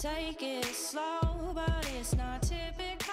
Take it slow, but it's not typical.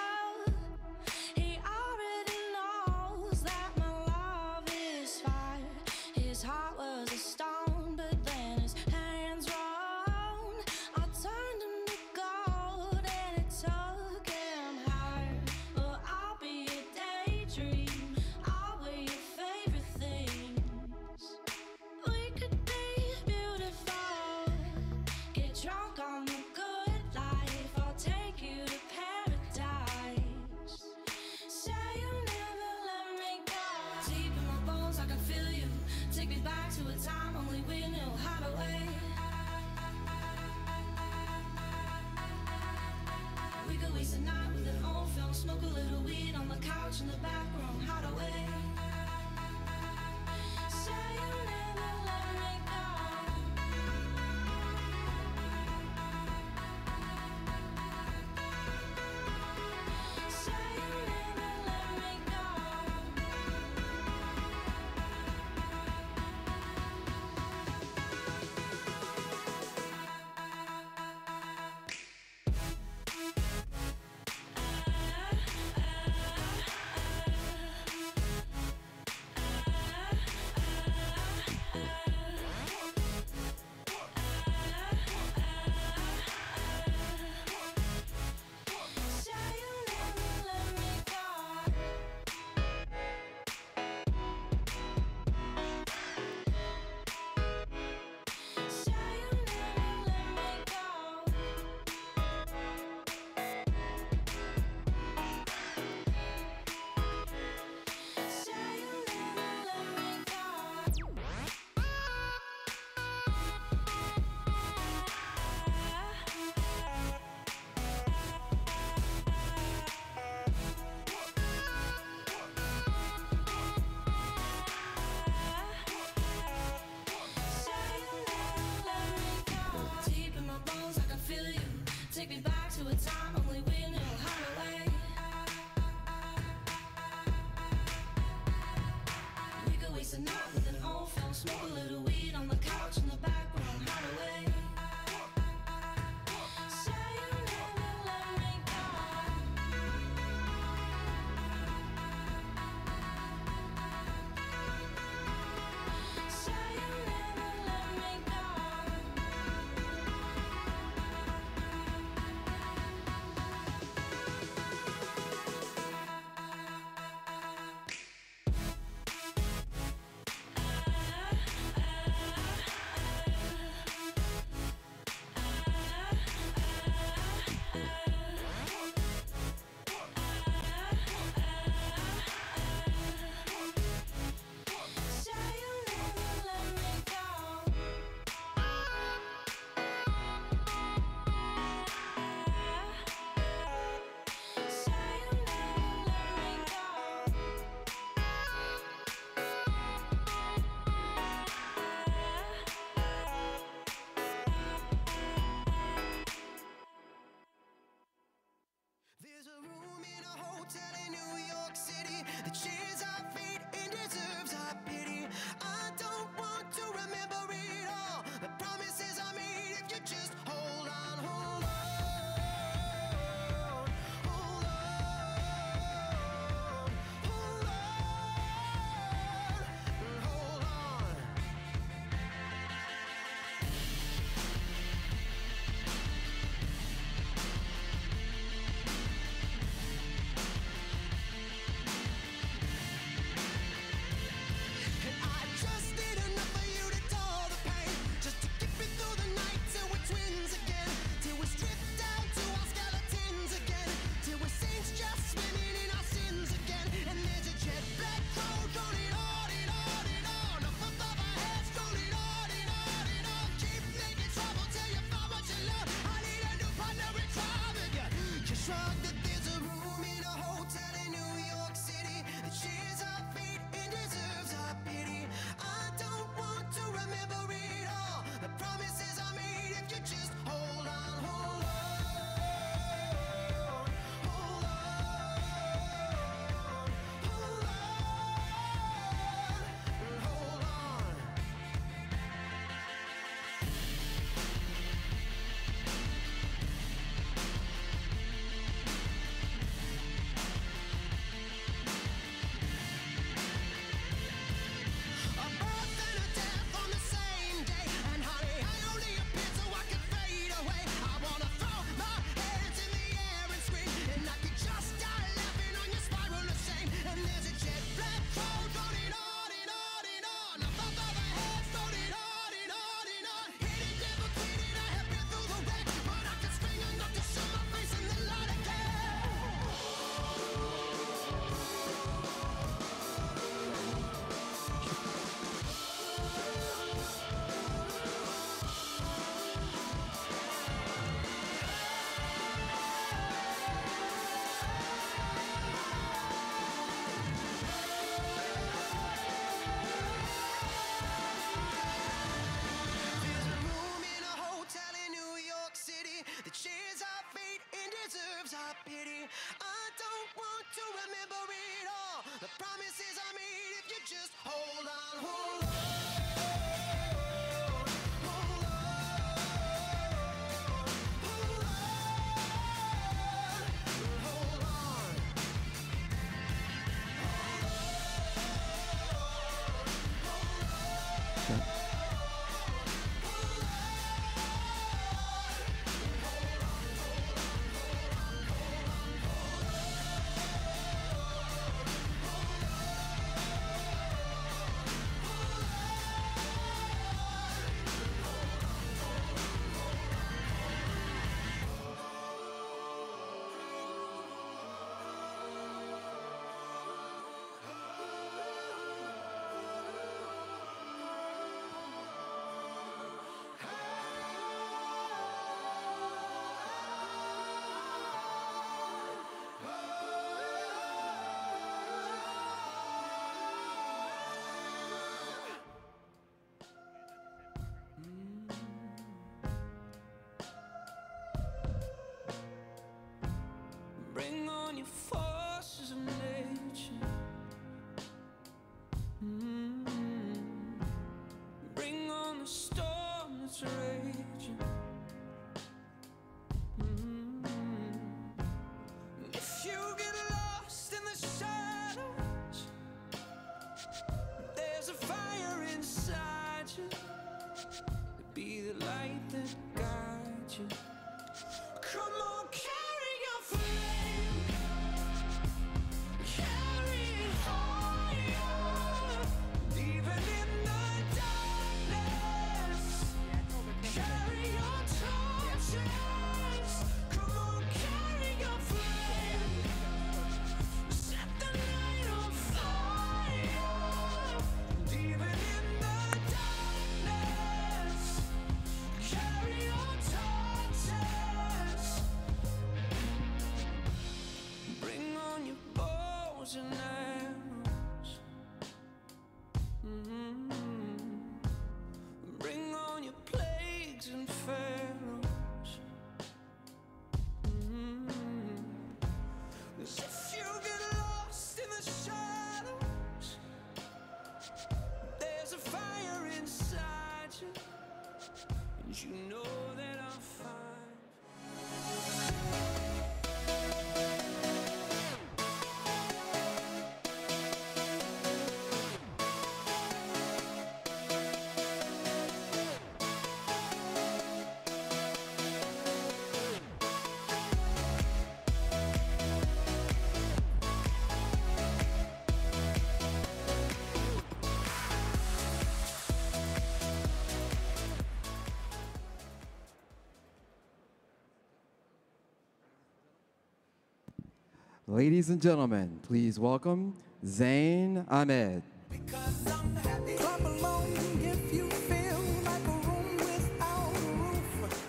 Ladies and gentlemen, please welcome Zayn Ahmed. Clap along if you feel like a room without a roof.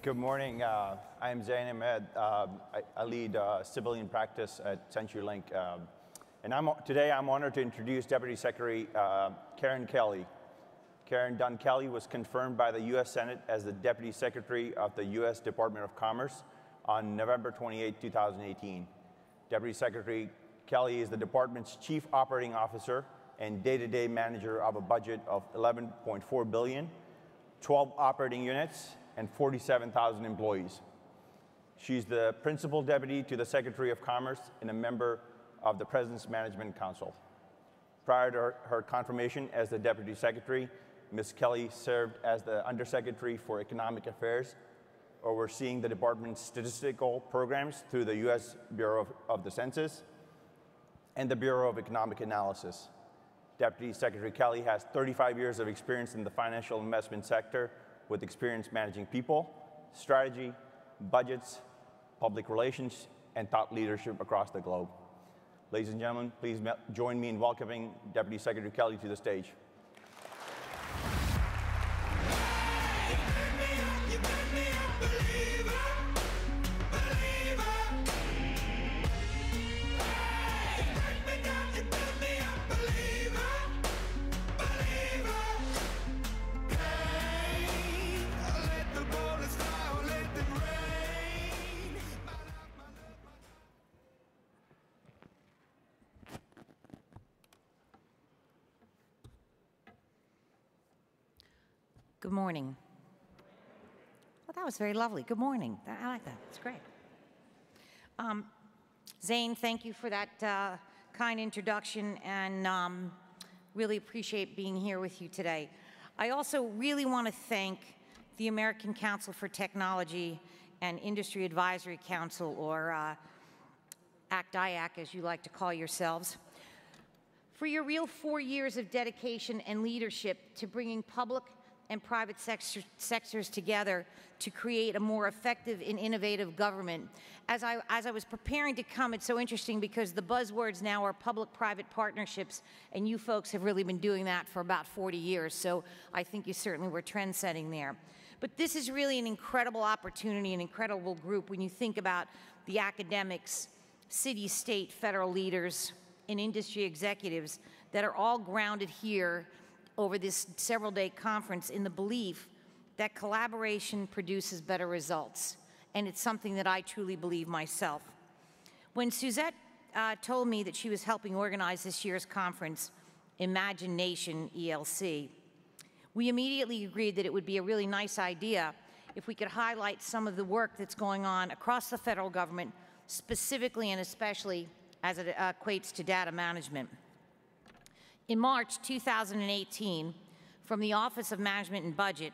Good morning. Uh, I am Zain Ahmed. Uh, I, I lead uh, civilian practice at CenturyLink. Um, and I'm, today I'm honored to introduce Deputy Secretary uh, Karen Kelley. Karen Dunn Kelley was confirmed by the U.S. Senate as the Deputy Secretary of the U.S. Department of Commerce on November 28, 2018. Deputy Secretary Kelley is the department's chief operating officer and day-to-day manager of a budget of 11.4 billion, 12 operating units, and 47,000 employees. She's the principal deputy to the Secretary of Commerce and a member of the President's Management Council. Prior to her, her confirmation as the Deputy Secretary, Ms. Kelley served as the Undersecretary for Economic Affairs, overseeing the department's statistical programs through the U.S. Bureau of, the Census and the Bureau of Economic Analysis. Deputy Secretary Kelley has 35 years of experience in the financial investment sector with experience managing people, strategy, budgets, public relations, and thought leadership across the globe. Ladies and gentlemen, please join me in welcoming Deputy Secretary Kelley to the stage. Good morning. Well, that was very lovely. Good morning. I like that. It's great. Um, Zane, thank you for that uh, kind introduction. And um, Really appreciate being here with you today. I also really want to thank the American Council for Technology and Industry Advisory Council, or uh, ACT-IAC, as you like to call yourselves, for your real four years of dedication and leadership to bringing public and private sector, sectors together to create a more effective and innovative government. As I, as I was preparing to come, it's so interesting because the buzzwords now are public-private partnerships, and you folks have really been doing that for about 40 years, so I think you certainly were trend-setting there. But this is really an incredible opportunity, an incredible group when you think about the academics, city, state, federal leaders, and industry executives that are all grounded here over this several day conference in the belief that collaboration produces better results. And it's something that I truly believe myself. When Suzette uh, told me that she was helping organize this year's conference, Imagine Nation ELC, we immediately agreed that it would be a really nice idea if we could highlight some of the work that's going on across the federal government, specifically and especially as it equates to data management. In March 2018, from the Office of Management and Budget,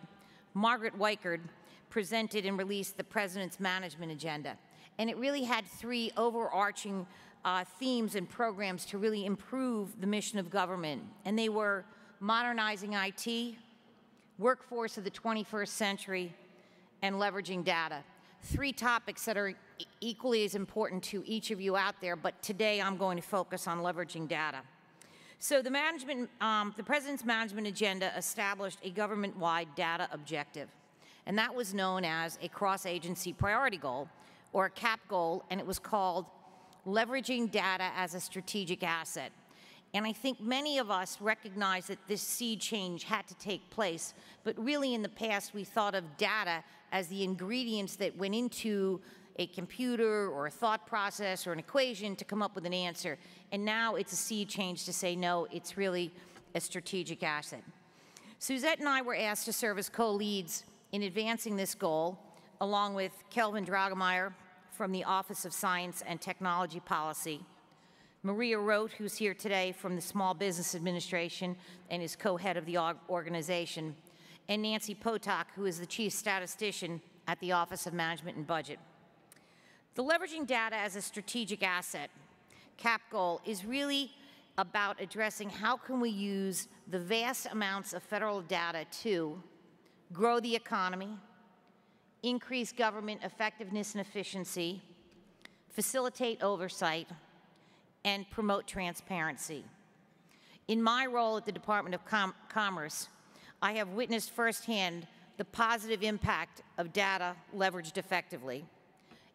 Margaret Weichert presented and released the President's Management Agenda. And it really had three overarching uh, themes and programs to really improve the mission of government. And they were modernizing IT, workforce of the 21st century, and leveraging data. Three topics that are equally as important to each of you out there, but today I'm going to focus on leveraging data. So the management, um, the president's management agenda established a government-wide data objective, and that was known as a cross-agency priority goal, or a CAP goal, and it was called leveraging data as a strategic asset. And I think many of us recognize that this sea change had to take place, but really in the past we thought of data as the ingredients that went into a computer or a thought process or an equation to come up with an answer. And now it's a sea change to say, no, it's really a strategic asset. Suzette and I were asked to serve as co-leads in advancing this goal, along with Kelvin Droegemeier from the Office of Science and Technology Policy, Maria Roat, who's here today from the Small Business Administration and is co-head of the organization, and Nancy Potok, who is the chief statistician at the Office of Management and Budget. The leveraging data as a strategic asset, CAP goal, is really about addressing how can we use the vast amounts of federal data to grow the economy, increase government effectiveness and efficiency, facilitate oversight, and promote transparency. In my role at the Department of Com Commerce, I have witnessed firsthand the positive impact of data leveraged effectively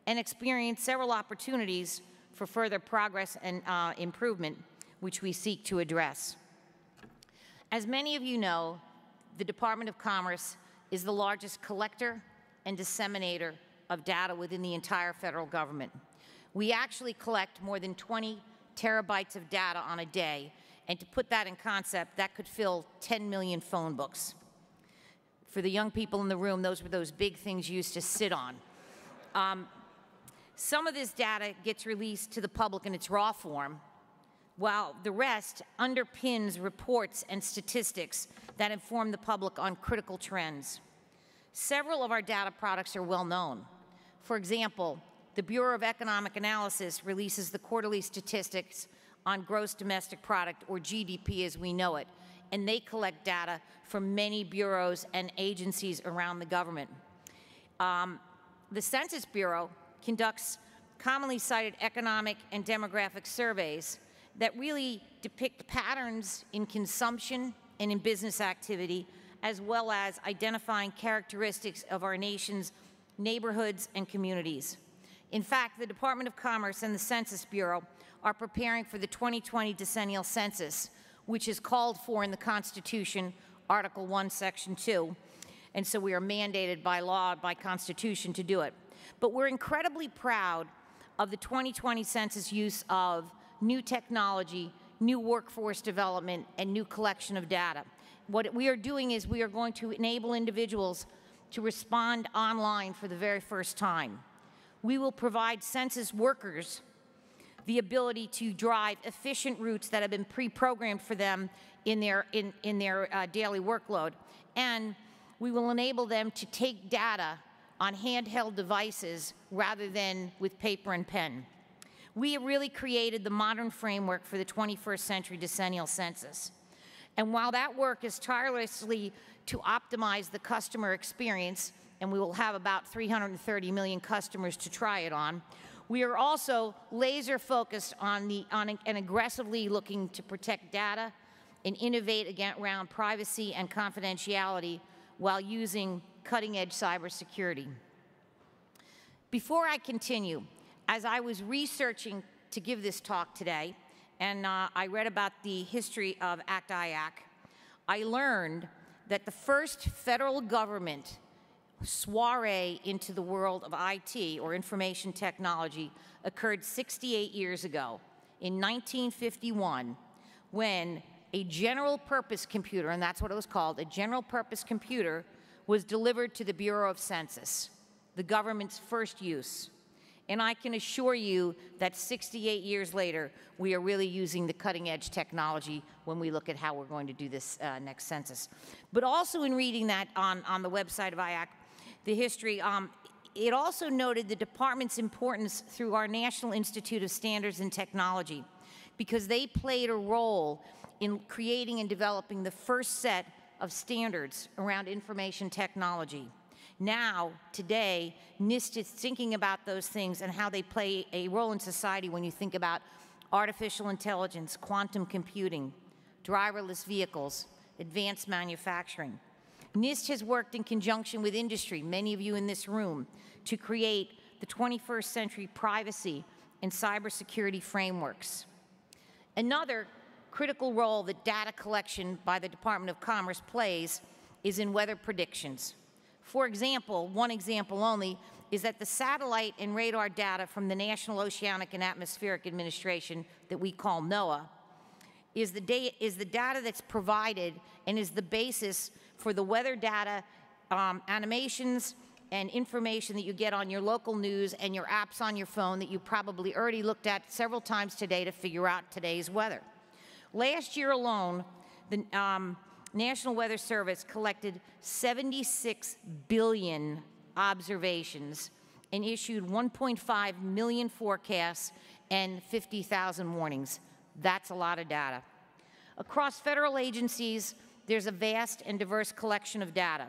and experienced several opportunities for further progress and uh, improvement, which we seek to address. As many of you know, the Department of Commerce is the largest collector and disseminator of data within the entire federal government. We actually collect more than 20 terabytes of data on a day, and to put that in concept, that could fill 10 million phone books. For the young people in the room, those were those big things you used to sit on. Um, some of this data gets released to the public in its raw form, while the rest underpins reports and statistics that inform the public on critical trends. Several of our data products are well known. For example, the Bureau of Economic Analysis releases the quarterly statistics on gross domestic product, or GDP as we know it, and they collect data from many bureaus and agencies around the government. Um, the Census Bureau conducts commonly cited economic and demographic surveys that really depict patterns in consumption and in business activity, as well as identifying characteristics of our nation's neighborhoods and communities. In fact, the Department of Commerce and the Census Bureau are preparing for the 2020 decennial census, which is called for in the Constitution, Article 1, Section 2. And so we are mandated by law, by Constitution, to do it. But we're incredibly proud of the 2020 census use of new technology, new workforce development, and new collection of data. What we are doing is we are going to enable individuals to respond online for the very first time. We will provide census workers the ability to drive efficient routes that have been pre-programmed for them in their, in, in their uh, daily workload. And we will enable them to take data on handheld devices rather than with paper and pen. We have really created the modern framework for the 21st century decennial census. And while that work is tirelessly to optimize the customer experience, and we will have about 330 million customers to try it on, we are also laser focused on, the, on and aggressively looking to protect data and innovate around privacy and confidentiality while using cutting edge cybersecurity. Before I continue, as I was researching to give this talk today, and uh, I read about the history of Act IAC, I learned that the first federal government soiree into the world of IT or information technology occurred 68 years ago in 1951 when a general purpose computer, and that's what it was called, a general purpose computer was delivered to the Bureau of Census, the government's first use. And I can assure you that 68 years later, we are really using the cutting edge technology when we look at how we're going to do this uh, next census. But also in reading that on, on the website of IAC, the history, um, it also noted the department's importance through our National Institute of Standards and Technology because they played a role in creating and developing the first set of standards around information technology. Now, today, NIST is thinking about those things and how they play a role in society when you think about artificial intelligence, quantum computing, driverless vehicles, advanced manufacturing. NIST has worked in conjunction with industry, many of you in this room, to create the 21st century privacy and cybersecurity frameworks. Another critical role that data collection by the Department of Commerce plays is in weather predictions. For example, one example only is that the satellite and radar data from the National Oceanic and Atmospheric Administration that we call NOAA is the, da- is the data that's provided and is the basis for the weather data, um, animations, and information that you get on your local news and your apps on your phone that you probably already looked at several times today to figure out today's weather. Last year alone, the um, National Weather Service collected 76 billion observations and issued 1.5 million forecasts and 50,000 warnings. That's a lot of data. Across federal agencies, there's a vast and diverse collection of data.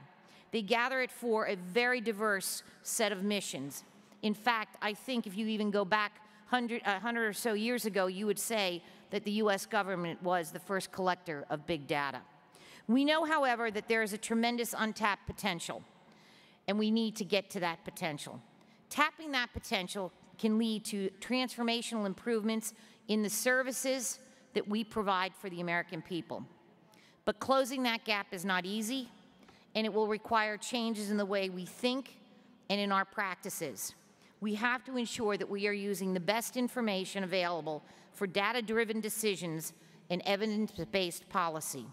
They gather it for a very diverse set of missions. In fact, I think if you even go back 100, 100 or so years ago, you would say that the US government was the first collector of big data. We know, however, that there is a tremendous untapped potential, and we need to get to that potential. Tapping that potential can lead to transformational improvements in the services that we provide for the American people. But closing that gap is not easy, and it will require changes in the way we think and in our practices. We have to ensure that we are using the best information available for data-driven decisions and evidence-based policy.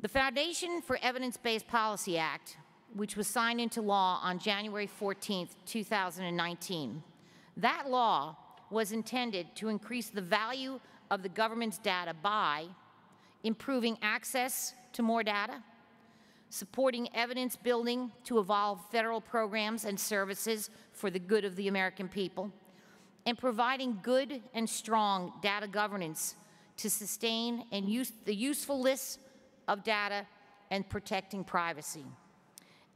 The Foundation for Evidence-Based Policy Act, which was signed into law on January 14, 2019, that law was intended to increase the value of the government's data by improving access to more data, supporting evidence building to evolve federal programs and services for the good of the American people, and providing good and strong data governance to sustain and use the usefulness of data and protecting privacy.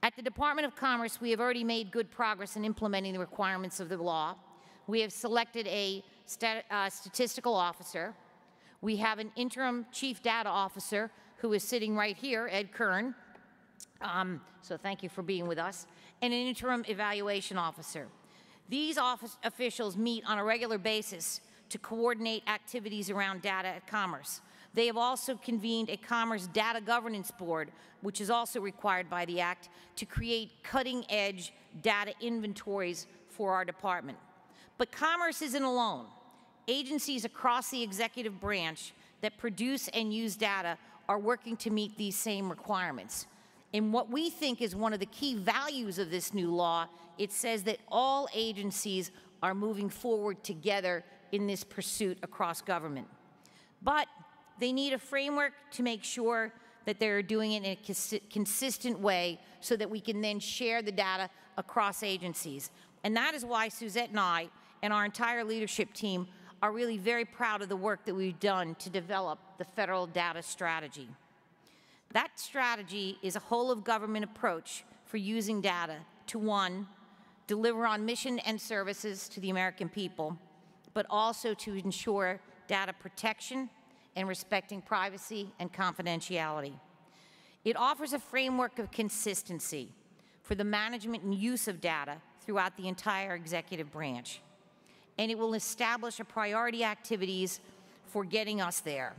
At the Department of Commerce, we have already made good progress in implementing the requirements of the law. We have selected a stat, uh, statistical officer we have an interim chief data officer who is sitting right here, Ed Kern. Um, so thank you for being with us. And an interim evaluation officer. These office officials meet on a regular basis to coordinate activities around data at Commerce. They have also convened a Commerce Data Governance Board, which is also required by the Act, to create cutting edge data inventories for our department. But Commerce isn't alone agencies across the executive branch that produce and use data are working to meet these same requirements. And what we think is one of the key values of this new law, it says that all agencies are moving forward together in this pursuit across government. But they need a framework to make sure that they're doing it in a consi- consistent way so that we can then share the data across agencies. And that is why Suzette and I and our entire leadership team are really very proud of the work that we've done to develop the federal data strategy. That strategy is a whole of government approach for using data to one, deliver on mission and services to the American people, but also to ensure data protection and respecting privacy and confidentiality. It offers a framework of consistency for the management and use of data throughout the entire executive branch. And it will establish a priority activities for getting us there.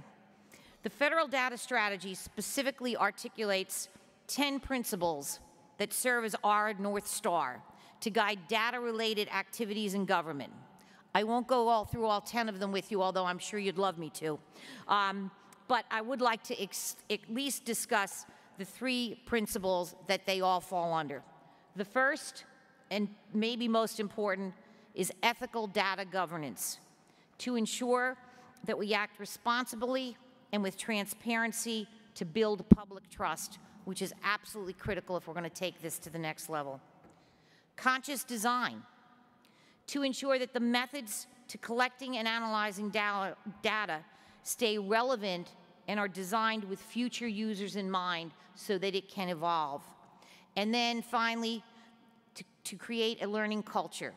The federal data strategy specifically articulates 10 principles that serve as our North Star to guide data related activities in government. I won't go all through all 10 of them with you, although I'm sure you'd love me to. Um, but I would like to at least discuss the three principles that they all fall under. The first, and maybe most important, is ethical data governance to ensure that we act responsibly and with transparency to build public trust, which is absolutely critical if we're going to take this to the next level. Conscious design to ensure that the methods to collecting and analyzing data, stay relevant and are designed with future users in mind so that it can evolve. And then finally, to, to create a learning culture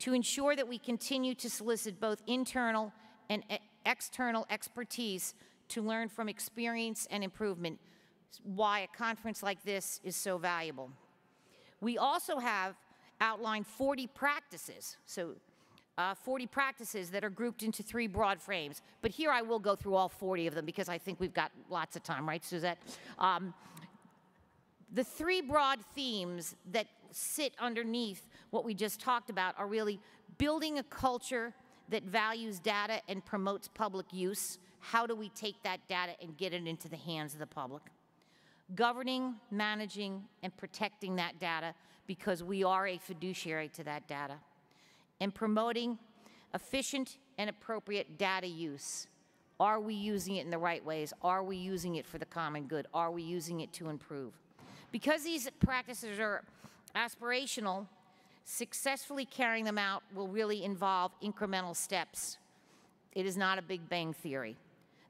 to ensure that we continue to solicit both internal and external expertise to learn from experience and improvement, why a conference like this is so valuable. We also have outlined 40 practices, so uh, 40 practices that are grouped into three broad frames. But here I will go through all 40 of them because I think we've got lots of time, right, Suzette? Um, the three broad themes that sit underneath what we just talked about are really building a culture that values data and promotes public use. How do we take that data and get it into the hands of the public? Governing, managing, and protecting that data because we are a fiduciary to that data. And promoting efficient and appropriate data use. Are we using it in the right ways? Are we using it for the common good? Are we using it to improve? Because these practices are aspirational, successfully carrying them out will really involve incremental steps. It is not a big bang theory.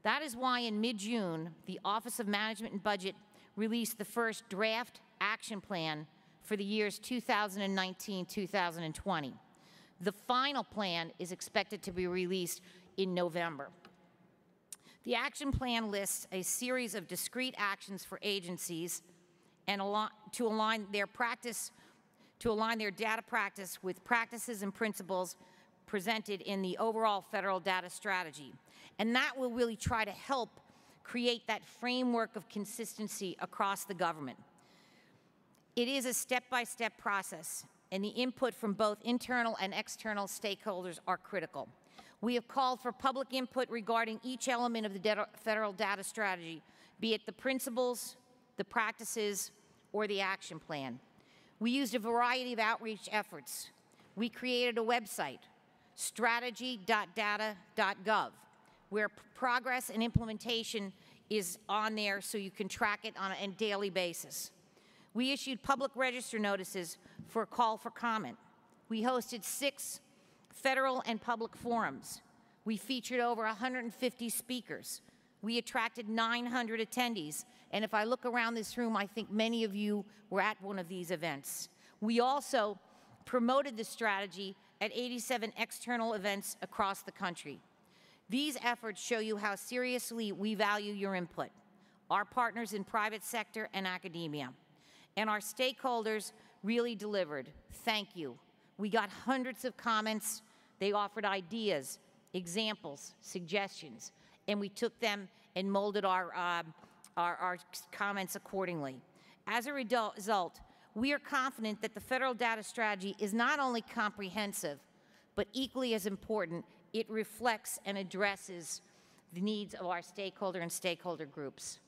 That is why in mid June, the Office of Management and Budget released the first draft action plan for the years 2019 2020. The final plan is expected to be released in November. The action plan lists a series of discrete actions for agencies and to align their practice to align their data practice with practices and principles presented in the overall federal data strategy. And that will really try to help create that framework of consistency across the government. It is a step by step process, and the input from both internal and external stakeholders are critical. We have called for public input regarding each element of the federal data strategy, be it the principles, the practices, or the action plan. We used a variety of outreach efforts. We created a website, strategy.data.gov, where progress and implementation is on there so you can track it on a daily basis. We issued public register notices for a call for comment. We hosted six federal and public forums. We featured over 150 speakers. We attracted 900 attendees. And if I look around this room, I think many of you were at one of these events. We also promoted the strategy at 87 external events across the country. These efforts show you how seriously we value your input, our partners in private sector and academia. And our stakeholders really delivered. Thank you. We got hundreds of comments. They offered ideas, examples, suggestions, and we took them and molded our, um, our, our comments accordingly. As a result, we are confident that the federal data strategy is not only comprehensive, but equally as important, it reflects and addresses the needs of our stakeholder and stakeholder groups.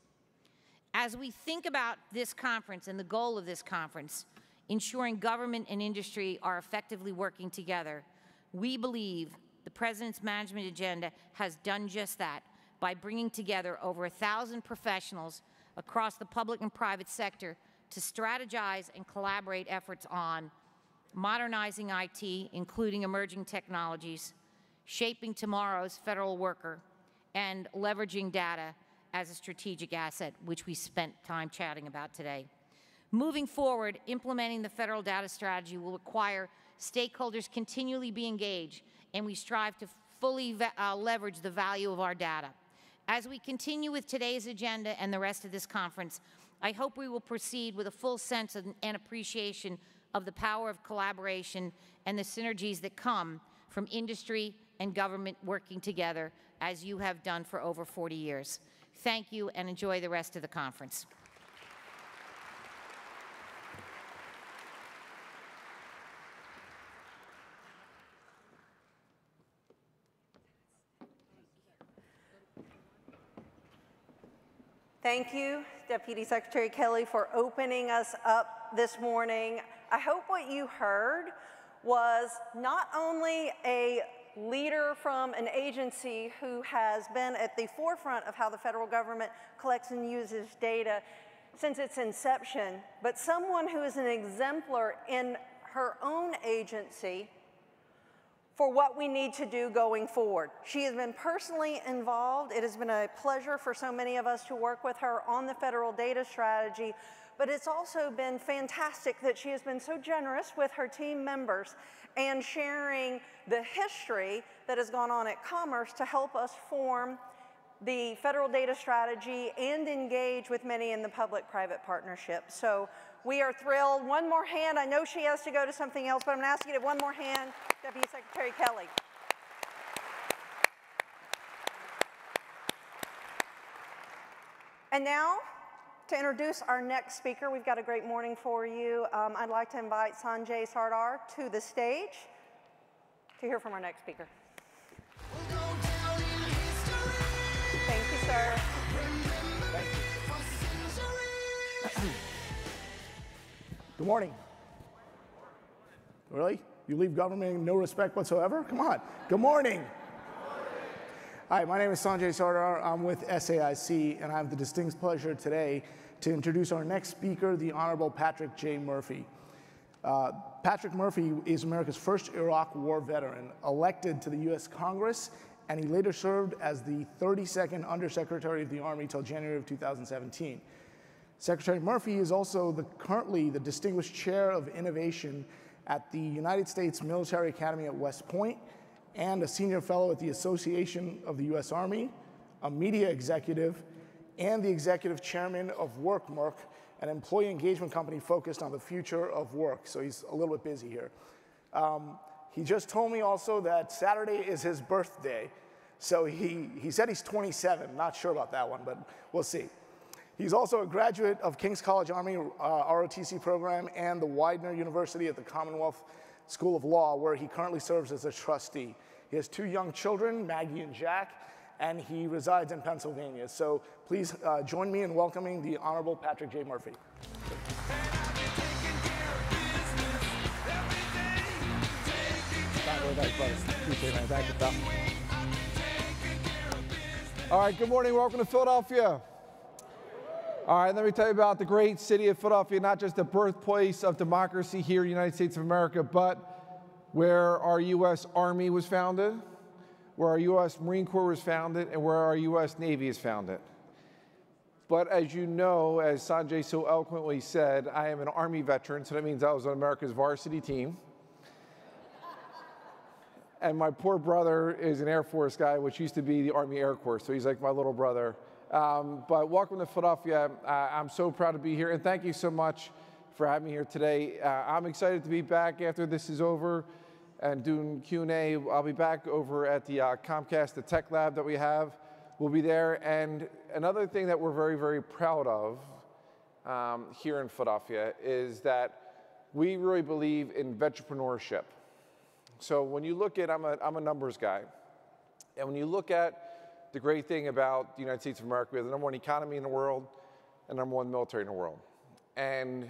As we think about this conference and the goal of this conference, ensuring government and industry are effectively working together, We believe the President's management agenda has done just that by bringing together over a thousand professionals across the public and private sector to strategize and collaborate efforts on modernizing IT, including emerging technologies, shaping tomorrow's federal worker, and leveraging data as a strategic asset, which we spent time chatting about today. Moving forward, implementing the federal data strategy will require stakeholders continually be engaged, and we strive to fully uh, leverage the value of our data. As we continue with today's agenda and the rest of this conference, I hope we will proceed with a full sense of, and appreciation of the power of collaboration and the synergies that come from industry and government working together as you have done for over 40 years. Thank you and enjoy the rest of the conference. Thank you, Deputy Secretary Kelley, for opening us up this morning. I hope what you heard was not only a leader from an agency who has been at the forefront of how the federal government collects and uses data since its inception, but someone who is an exemplar in her own agency for what we need to do going forward. She has been personally involved. It has been a pleasure for so many of us to work with her on the federal data strategy, but it's also been fantastic that she has been so generous with her team members and sharing the history that has gone on at Commerce to help us form the federal data strategy and engage with many in the public-private partnership. So we are thrilled. One more hand. I know she has to go to something else, but I'm going to ask you to one more hand, Deputy Secretary Kelley. And now, to introduce our next speaker, we've got a great morning for you. Um, I'd like to invite Sanjay Sardar to the stage to hear from our next speaker. Thank you, sir. Good morning. Really? You leave government no respect whatsoever? Come on. Good morning. Hi, my name is Sanjay Sardar. I'm with SAIC, and I have the distinct pleasure today to introduce our next speaker, the Honorable Patrick J. Murphy. Uh, Patrick Murphy is America's first Iraq War veteran, elected to the U.S. Congress, and he later served as the 32nd Undersecretary of the Army till January of 2017. Secretary Murphy is also the, currently the Distinguished Chair of Innovation at the United States Military Academy at West Point and a Senior Fellow at the Association of the U.S. Army, a media executive, and the Executive Chairman of WorkMerc, an employee engagement company focused on the future of work. So he's a little bit busy here. Um, he just told me also that Saturday is his birthday. So he, he said he's 27. Not sure about that one, but we'll see. He's also a graduate of King's College Army uh, ROTC program and the Widener University at the Commonwealth School of Law, where he currently serves as a trustee. He has two young children, Maggie and Jack, and he resides in Pennsylvania. So please uh, join me in welcoming the Honorable Patrick J. Murphy. All right, good morning. Welcome to Philadelphia. All right, let me tell you about the great city of Philadelphia, not just the birthplace of democracy here in the United States of America, but where our U.S. Army was founded, where our U.S. Marine Corps was founded, and where our U.S. Navy is founded. But as you know, as Sanjay so eloquently said, I am an Army veteran, so that means I was on America's varsity team. and my poor brother is an Air Force guy, which used to be the Army Air Corps, so he's like my little brother. Um, but welcome to Philadelphia. Uh, I'm so proud to be here, and thank you so much for having me here today. Uh, I'm excited to be back after this is over and doing Q&A. I'll be back over at the uh, Comcast, the tech lab that we have. We'll be there. And another thing that we're very, very proud of um, here in Philadelphia is that we really believe in entrepreneurship. So when you look at, I'm a, I'm a numbers guy, and when you look at the great thing about the United States of America, we have the number one economy in the world and number one military in the world. And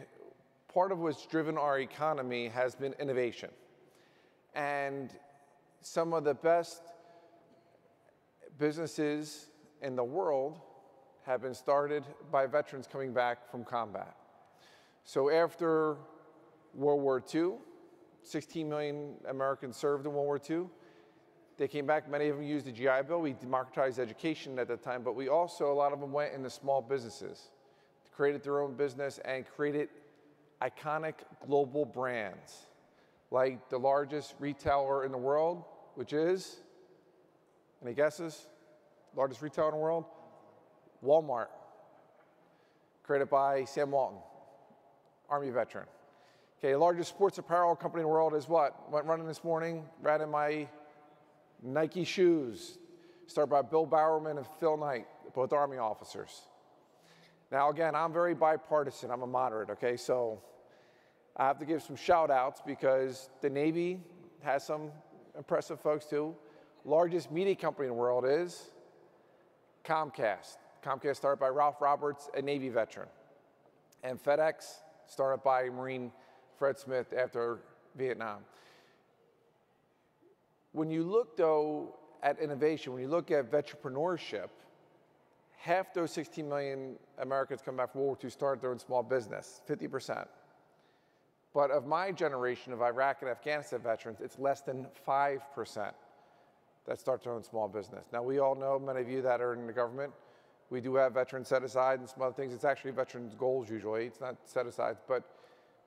part of what's driven our economy has been innovation. And some of the best businesses in the world have been started by veterans coming back from combat. So after World War II, 16 million Americans served in World War II. They came back, many of them used the GI Bill. We democratized education at that time, but we also, a lot of them went into small businesses, created their own business, and created iconic global brands like the largest retailer in the world, which is, any guesses? Largest retailer in the world? Walmart. Created by Sam Walton, Army veteran. Okay, largest sports apparel company in the world is what? Went running this morning, ran in my Nike shoes, started by Bill Bowerman and Phil Knight, both Army officers. Now, again, I'm very bipartisan. I'm a moderate, okay? So I have to give some shout outs because the Navy has some impressive folks too. Largest media company in the world is Comcast. Comcast started by Ralph Roberts, a Navy veteran. And FedEx started by Marine Fred Smith after Vietnam. When you look, though, at innovation, when you look at entrepreneurship, half those 16 million Americans come back from World War II started their own small business, 50%. But of my generation of Iraq and Afghanistan veterans, it's less than 5% that start their own small business. Now, we all know, many of you that are in the government, we do have veterans set aside and some other things. It's actually veterans' goals usually, it's not set aside, but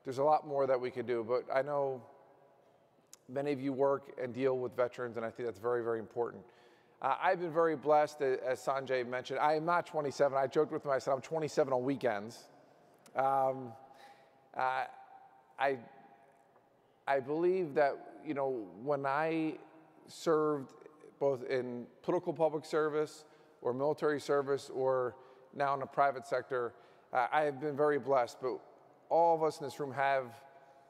there's a lot more that we could do. But I know many of you work and deal with veterans, and I think that's very, very important. Uh, I've been very blessed, as Sanjay mentioned. I am not 27. I joked with him, I said I'm 27 on weekends. Um, uh, I, I believe that, you know, when I served both in political public service or military service or now in the private sector, uh, I have been very blessed. But all of us in this room have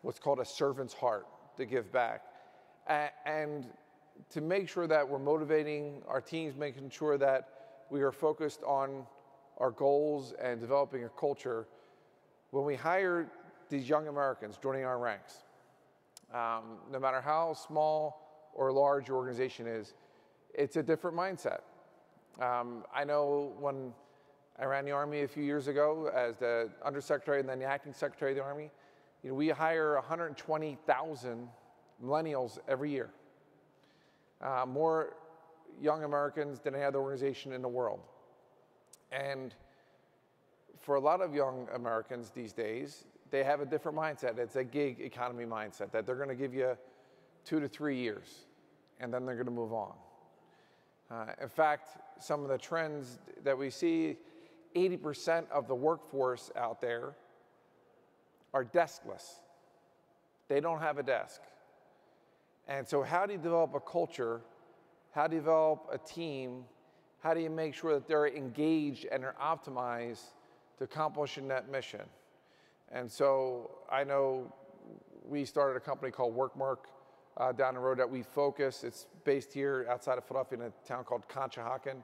what's called a servant's heart to give back. and to make sure that we're motivating our teams, making sure that we are focused on our goals and developing a culture, when we hire these young Americans joining our ranks, um, no matter how small or large your organization is, it's a different mindset. Um, I know when I ran the Army a few years ago as the Undersecretary and then the Acting Secretary of the Army. You know, we hire 120,000 millennials every year. Uh, more young Americans than any other organization in the world. And for a lot of young Americans these days, they have a different mindset. It's a gig economy mindset that they're going to give you two to three years and then they're going to move on. Uh, in fact, some of the trends that we see 80% of the workforce out there are deskless. They don't have a desk. And so, how do you develop a culture? How do you develop a team? How do you make sure that they're engaged and are optimized to accomplishing that mission? And so, I know we started a company called WorkMark uh, down the road that we focus. It's based here outside of Philadelphia in a town called Conshohocken.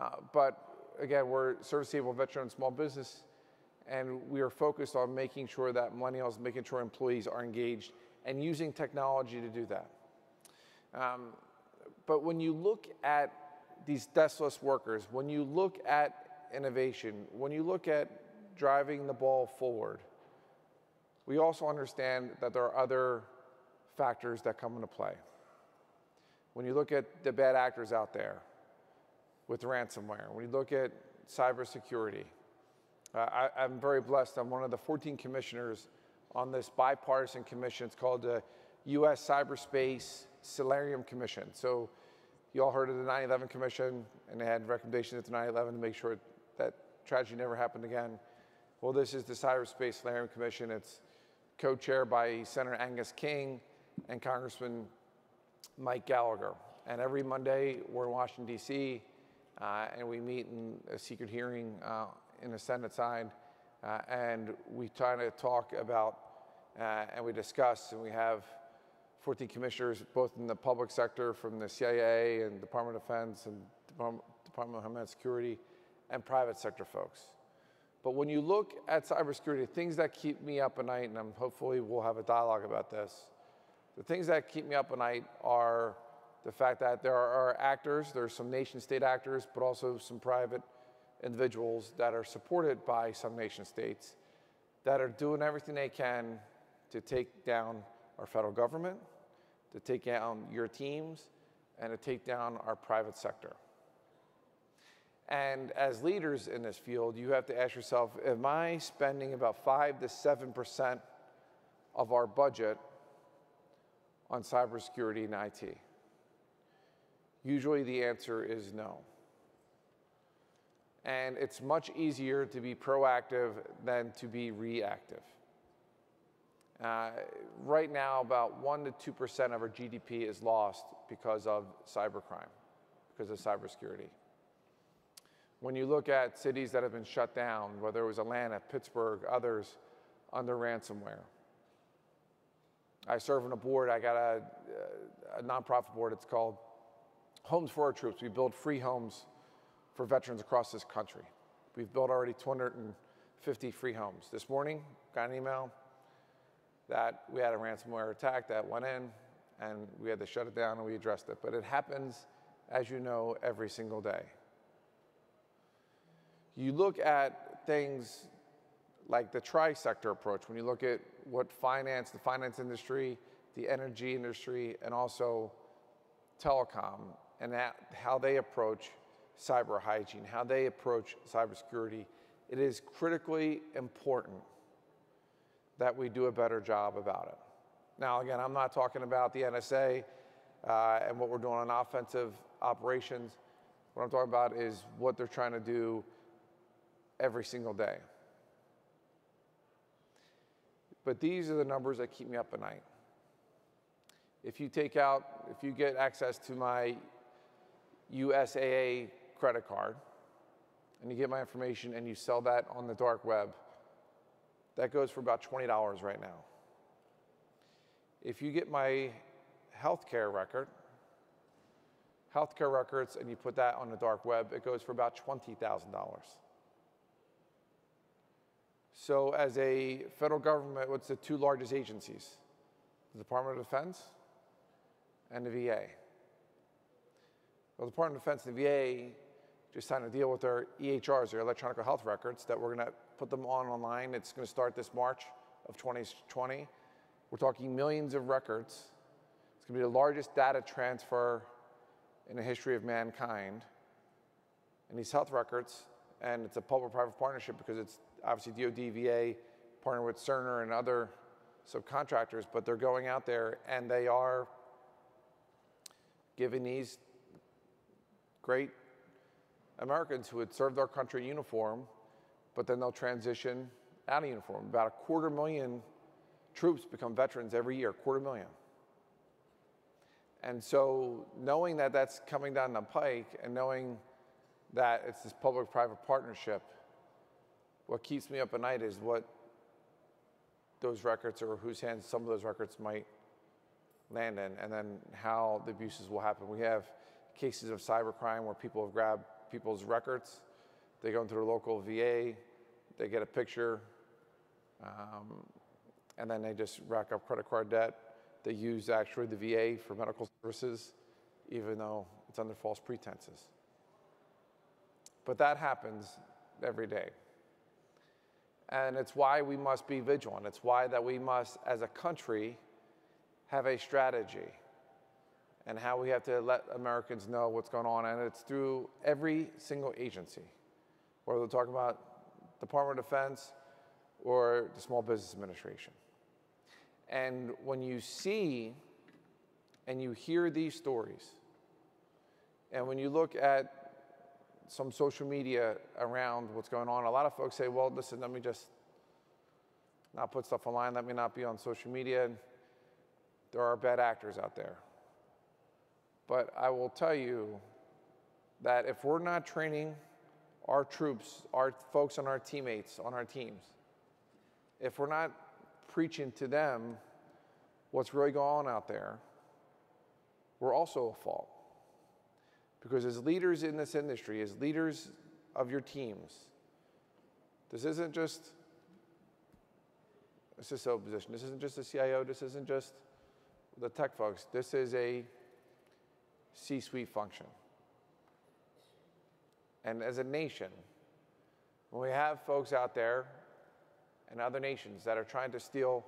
Uh, but again, we're service-able veteran small business, and we are focused on making sure that millennials, making sure employees are engaged and using technology to do that. Um, but when you look at these deskless workers, when you look at innovation, when you look at driving the ball forward, we also understand that there are other factors that come into play. When you look at the bad actors out there, with ransomware. When you look at cybersecurity, uh, I, am very blessed. I'm one of the 14 commissioners on this bipartisan commission. It's called the U.S. Cyberspace Solarium Commission. So you all heard of the 9/11 Commission, and they had recommendations at the 9/11 to make sure that tragedy never happened again. Well, this is the Cyberspace Solarium Commission. It's co-chaired by Senator Angus King and Congressman Mike Gallagher. And every Monday, we're in Washington, D.C. Uh, and we meet in a secret hearing uh, in the Senate side, uh, and we try to talk about and we discuss, and we have 14 commissioners, both in the public sector from the CIA and Department of Defense and Department of Homeland Security, and private sector folks. But when you look at cybersecurity, things that keep me up at night, and I'm, hopefully we'll have a dialogue about this, the things that keep me up at night are the fact that there are actors, there's some nation state actors, but also some private individuals that are supported by some nation states that are doing everything they can to take down our federal government, to take down your teams, and to take down our private sector. And as leaders in this field, you have to ask yourself, am I spending about 5 to 7% of our budget on cybersecurity and IT? Usually the answer is no. And it's much easier to be proactive than to be reactive. Uh, right now, about 1% to 2% of our GDP is lost because of cybercrime, because of cybersecurity. When you look at cities that have been shut down, whether it was Atlanta, Pittsburgh, others, under ransomware. I serve on a board, I got a, a nonprofit board, it's called Homes for Our Troops. We build free homes for veterans across this country. We've built already 250 free homes. This morning, got an email that we had a ransomware attack that went in and we had to shut it down and we addressed it. But it happens, as you know, every single day. You look at things like the tri-sector approach, when you look at what finance, the finance industry, the energy industry, and also telecom, and that, how they approach cyber hygiene, how they approach cybersecurity, it is critically important that we do a better job about it. Now, again, I'm not talking about the NSA uh, and what we're doing on offensive operations. What I'm talking about is what they're trying to do every single day. But these are the numbers that keep me up at night. If you take out, if you get access to my USAA credit card and you get my information and you sell that on the dark web, that goes for about $20 right now. If you get my healthcare record, healthcare records, and you put that on the dark web, it goes for about $20,000. So, as a federal government, what's the two largest agencies? The Department of Defense and the VA. Well, the Department of Defense and the VA just signed a deal with their EHRs, their electronic health records, that we're going to put them on online. It's going to start this March of 2020. We're talking millions of records. It's going to be the largest data transfer in the history of mankind. And these health records, and it's a public-private partnership because it's obviously DoD, VA, partner with Cerner and other subcontractors, but they're going out there and they are giving these great Americans who had served our country in uniform, but then they'll transition out of uniform. About a quarter million troops become veterans every year, quarter million. And so knowing that that's coming down the pike and knowing that it's this public-private partnership, what keeps me up at night is what those records or whose hands some of those records might land in, and then how the abuses will happen. We have cases of cybercrime where people have grabbed people's records, they go into their local VA, they get a picture, um, and then they just rack up credit card debt. They use actually the VA for medical services, even though it's under false pretenses. But that happens every day. And it's why we must be vigilant. It's why that we must, as a country, have a strategy and how we have to let Americans know what's going on. And it's through every single agency, whether we're talking about Department of Defense or the Small Business Administration. And when you see and you hear these stories, and when you look at some social media around what's going on. A lot of folks say, well, listen, let me just not put stuff online, let me not be on social media. There are bad actors out there. But I will tell you that if we're not training our troops, our folks and our teammates on our teams, if we're not preaching to them what's really going on out there, we're also a fault. Because as leaders in this industry, as leaders of your teams, this isn't just a CISO position. This isn't just a CIO. This isn't just the tech folks. This is a C suite function. And as a nation, when we have folks out there and other nations that are trying to steal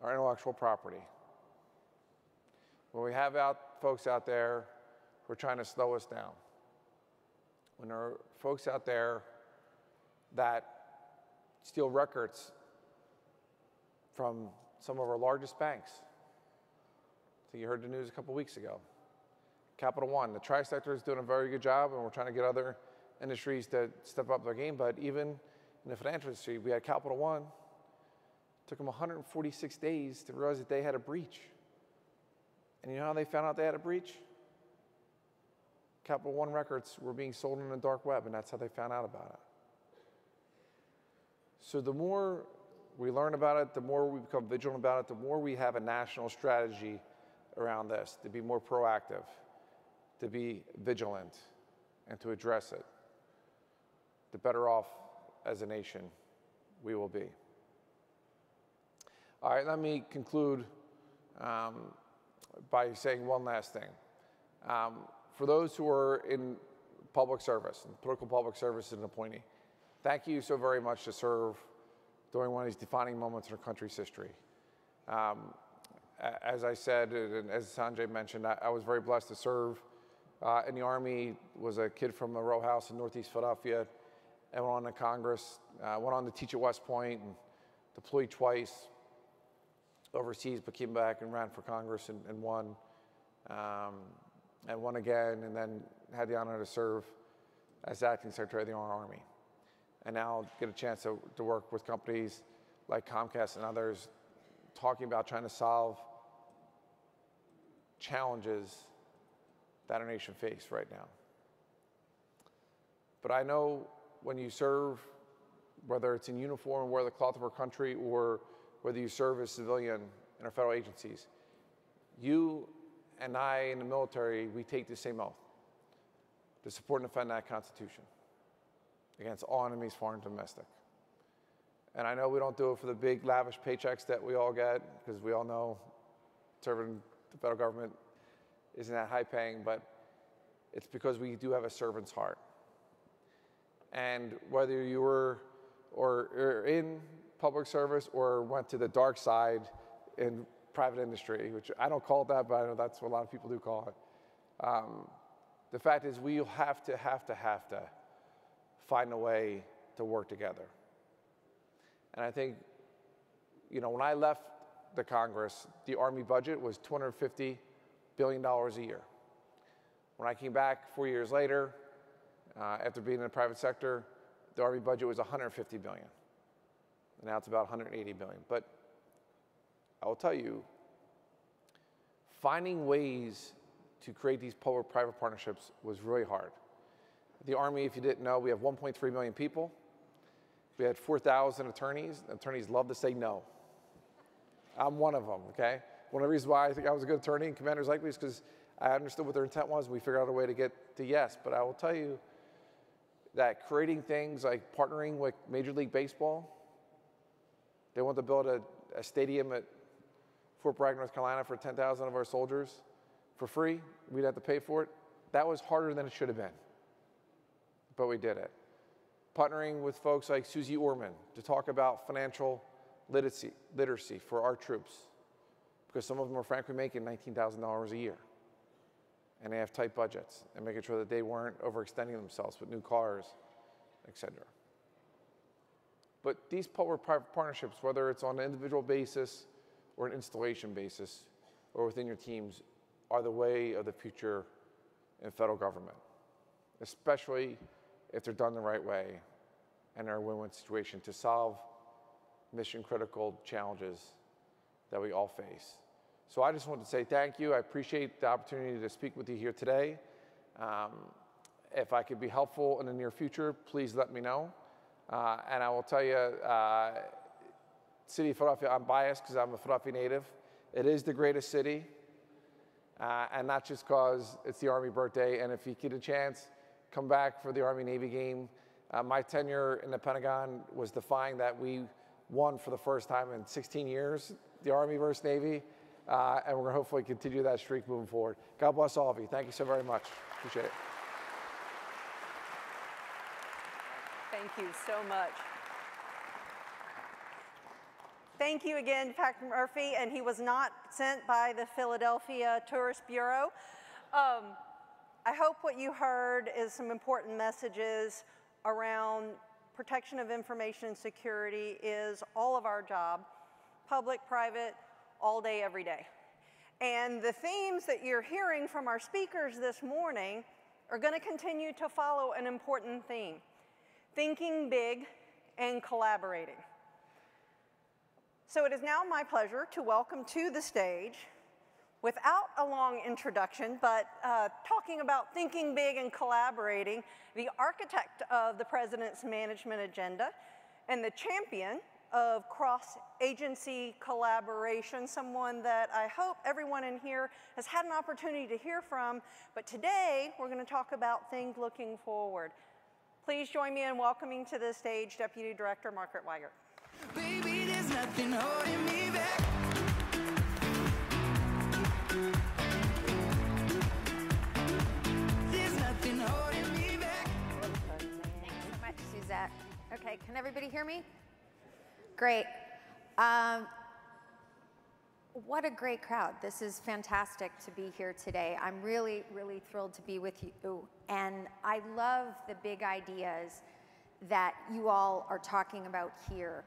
our intellectual property, when we have out folks out there who are trying to slow us down, when there are folks out there that steal records from some of our largest banks. So you heard the news a couple weeks ago. Capital One, the tri sector is doing a very good job, and we're trying to get other industries to step up their game. But even in the financial industry, we had Capital One. It took them 146 days to realize that they had a breach. And you know how they found out they had a breach? Capital One records were being sold on the dark web, and that's how they found out about it. So the more we learn about it, the more we become vigilant about it, the more we have a national strategy around this to be more proactive, to be vigilant, and to address it, the better off as a nation we will be. All right, let me conclude um, by saying one last thing. Um, for those who are in public service, and political public service as an appointee, thank you so very much to serve during one of these defining moments in our country's history. Um, as I said, and as Sanjay mentioned, I, I was very blessed to serve uh, in the Army, was a kid from a row house in Northeast Philadelphia, and went on to Congress, uh, went on to teach at West Point, and deployed twice overseas, but came back and ran for Congress and, and won, um, and won again, and then had the honor to serve as acting Secretary of the Army. And now get a chance to, to work with companies like Comcast and others talking about trying to solve challenges that our nation face right now. But I know when you serve, whether it's in uniform, wear the cloth of our country, or whether you serve as civilian in our federal agencies, you and I in the military, we take the same oath to support and defend that Constitution against all enemies, foreign and domestic. And I know we don't do it for the big, lavish paychecks that we all get, because we all know serving the federal government isn't that high paying, but it's because we do have a servant's heart. And whether you were or, or in public service or went to the dark side in private industry, which I don't call it that, but I know that's what a lot of people do call it. Um, the fact is, we have to, have to, have to find a way to work together. And I think, you know, when I left the Congress, the Army budget was $250 billion dollars a year. When I came back four years later, uh, after being in the private sector, the Army budget was 150 billion. And now it's about 180 billion. But I will tell you, finding ways to create these public-private partnerships was really hard. The Army, if you didn't know, we have 1.3 million people. We had 4,000 attorneys. Attorneys love to say no. I'm one of them, okay? One of the reasons why I think I was a good attorney and commanders like me is because I understood what their intent was and we figured out a way to get to yes. But I will tell you that creating things like partnering with Major League Baseball, they want to build a, a stadium at Fort Bragg, North Carolina for 10,000 of our soldiers for free. We'd have to pay for it. That was harder than it should have been but we did it. Partnering with folks like Suze Orman to talk about financial literacy, literacy for our troops, because some of them are frankly making $19,000 a year. And they have tight budgets, and making sure that they weren't overextending themselves with new cars, et cetera. But these public-private partnerships, whether it's on an individual basis or an installation basis or within your teams, are the way of the future in federal government, especially if they're done the right way and are a win-win situation to solve mission critical challenges that we all face. So I just want to say thank you. I appreciate the opportunity to speak with you here today. Um, if I could be helpful in the near future, please let me know. Uh, and I will tell you, uh, City of Philadelphia, I'm biased because I'm a Philadelphia native. It is the greatest city, uh, and not just because it's the Army birthday. And if you get a chance, come back for the Army Navy game. Uh, my tenure in the Pentagon was defying that we won for the first time in 16 years, the Army versus Navy. Uh, and we're going to hopefully continue that streak moving forward. God bless all of you. Thank you so very much. Appreciate it. Thank you so much. Thank you again, Patrick Murphy, and he was not sent by the Philadelphia Tourist Bureau. Um, I hope what you heard is some important messages around protection of information and security is all of our job, public, private, all day, every day. And the themes that you're hearing from our speakers this morning are going to continue to follow an important theme thinking big and collaborating. So it is now my pleasure to welcome to the stage, without a long introduction, but uh, talking about thinking big and collaborating, the architect of the President's Management Agenda and the champion of cross-agency collaboration, someone that I hope everyone in here has had an opportunity to hear from, but today we're gonna talk about things looking forward. Please join me in welcoming to the stage Deputy Director Margaret Weichert. Baby, there's nothing holding me back. There's nothing holding me back. Thanks so much, Suzette. Okay, can everybody hear me? Great. Um, what a great crowd. This is fantastic to be here today. I'm really, really thrilled to be with you. And I love the big ideas that you all are talking about here.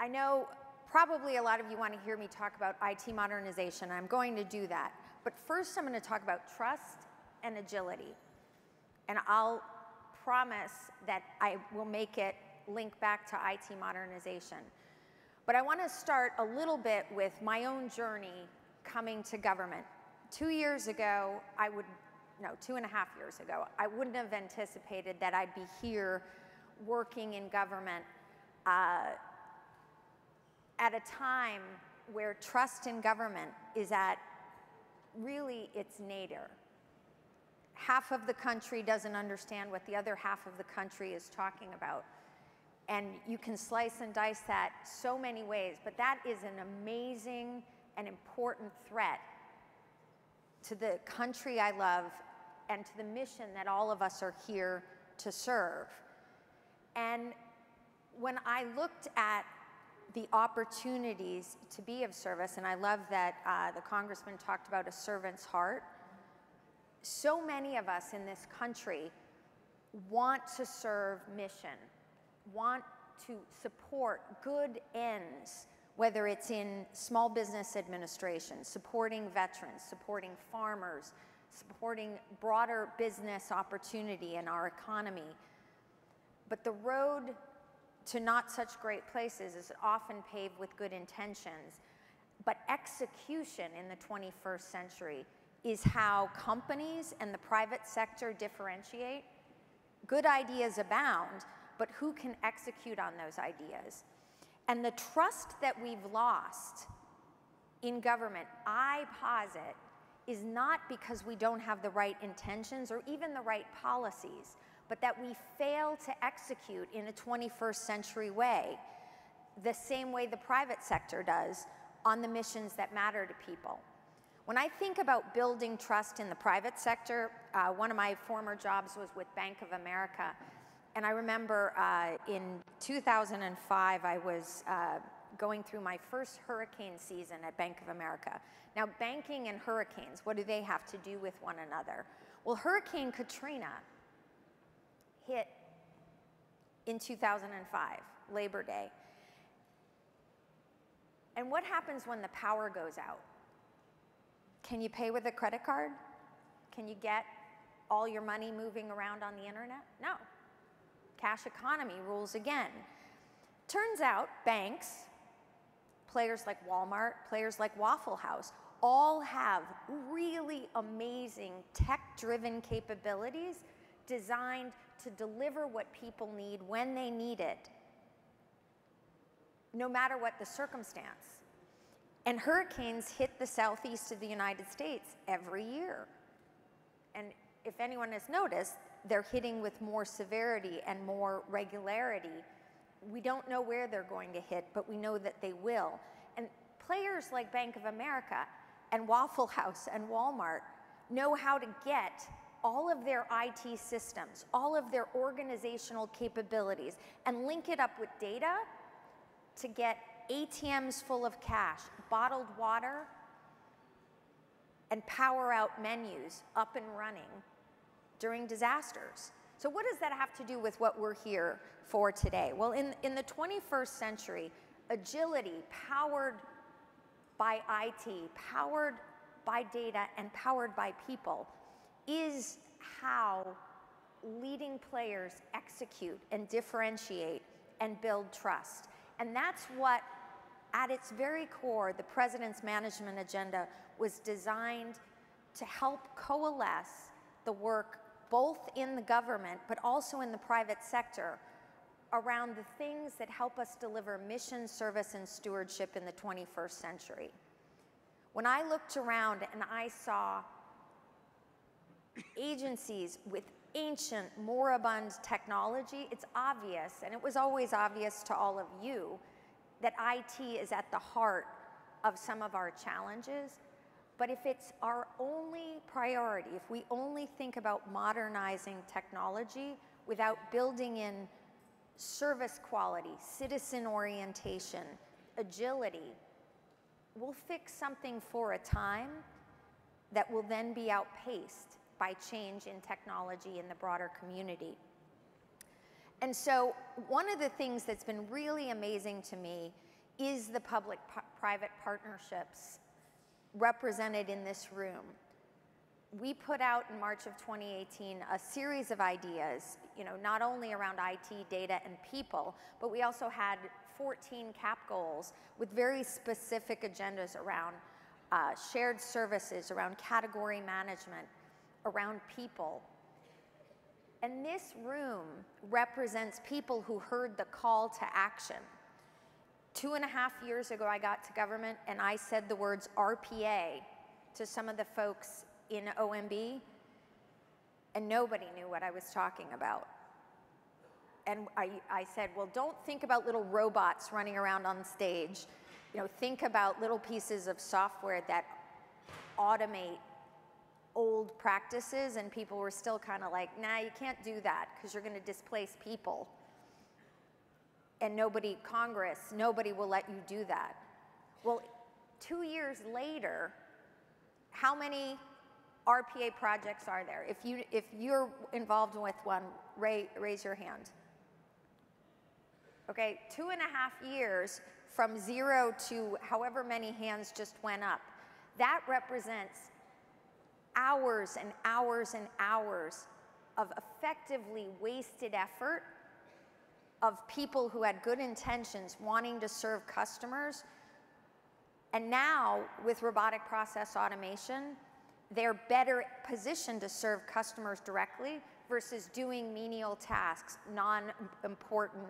I know probably a lot of you want to hear me talk about IT modernization. I'm going to do that. But first, I'm going to talk about trust and agility. And I'll promise that I will make it link back to IT modernization. But I want to start a little bit with my own journey coming to government. Two years ago, I would, no, two and a half years ago, I wouldn't have anticipated that I'd be here working in government uh, at a time where trust in government is at really its nadir. Half of the country doesn't understand what the other half of the country is talking about. And you can slice and dice that so many ways, but that is an amazing and important threat to the country I love and to the mission that all of us are here to serve. And when I looked at the opportunities to be of service, and I love that uh, the congressman talked about a servant's heart. So many of us in this country want to serve mission, want to support good ends, whether it's in small business administration, supporting veterans, supporting farmers, supporting broader business opportunity in our economy. But the road to not such great places is often paved with good intentions. But execution in the 21st century is how companies and the private sector differentiate. Good ideas abound, but who can execute on those ideas? And the trust that we've lost in government, I posit, is not because we don't have the right intentions or even the right policies, but that we fail to execute in a 21st century way, the same way the private sector does on the missions that matter to people. When I think about building trust in the private sector, uh, one of my former jobs was with Bank of America. And I remember uh, in 2005, I was uh, going through my first hurricane season at Bank of America. Now, banking and hurricanes, what do they have to do with one another? Well, Hurricane Katrina hit in 2005, Labor Day. And what happens when the power goes out? Can you pay with a credit card? Can you get all your money moving around on the internet? No. Cash economy rules again. Turns out banks, players like Walmart, players like Waffle House, all have really amazing tech driven capabilities designed to deliver what people need when they need it, no matter what the circumstance. And hurricanes hit the southeast of the United States every year. And if anyone has noticed, they're hitting with more severity and more regularity. We don't know where they're going to hit, but we know that they will. And players like Bank of America and Waffle House and Walmart know how to get all of their IT systems, all of their organizational capabilities, and link it up with data to get ATMs full of cash, bottled water, and power out menus up and running during disasters. So, what does that have to do with what we're here for today? Well, in, in the 21st century, agility powered by IT, powered by data, and powered by people is how leading players execute and differentiate and build trust. And that's what, at its very core, the president's management agenda was designed to help coalesce the work both in the government but also in the private sector around the things that help us deliver mission, service, and stewardship in the 21st century. When I looked around and I saw agencies with ancient, moribund technology, it's obvious, and it was always obvious to all of you, that IT is at the heart of some of our challenges. But if it's our only priority, if we only think about modernizing technology without building in service quality, citizen orientation, agility, we'll fix something for a time that will then be outpaced by change in technology in the broader community. And so, one of the things that's been really amazing to me is the public private partnerships represented in this room. We put out in March of 2018 a series of ideas, you know, not only around IT, data, and people, but we also had 14 CAP goals with very specific agendas around uh, shared services, around category management, around people. And this room represents people who heard the call to action. Two and a half years ago, I got to government and I said the words RPA to some of the folks in OMB, and nobody knew what I was talking about. And I, I said, well, don't think about little robots running around on stage. You know, think about little pieces of software that automate old practices and people were still kind of like, nah, you can't do that because you're going to displace people. And nobody, Congress, nobody will let you do that. Well, two years later, how many RPA projects are there? If, you, if you're involved with one, raise, raise your hand. Okay, two and a half years from zero to however many hands just went up. That represents hours and hours and hours of effectively wasted effort of people who had good intentions wanting to serve customers. And now, with robotic process automation, they're better positioned to serve customers directly versus doing menial tasks, non important,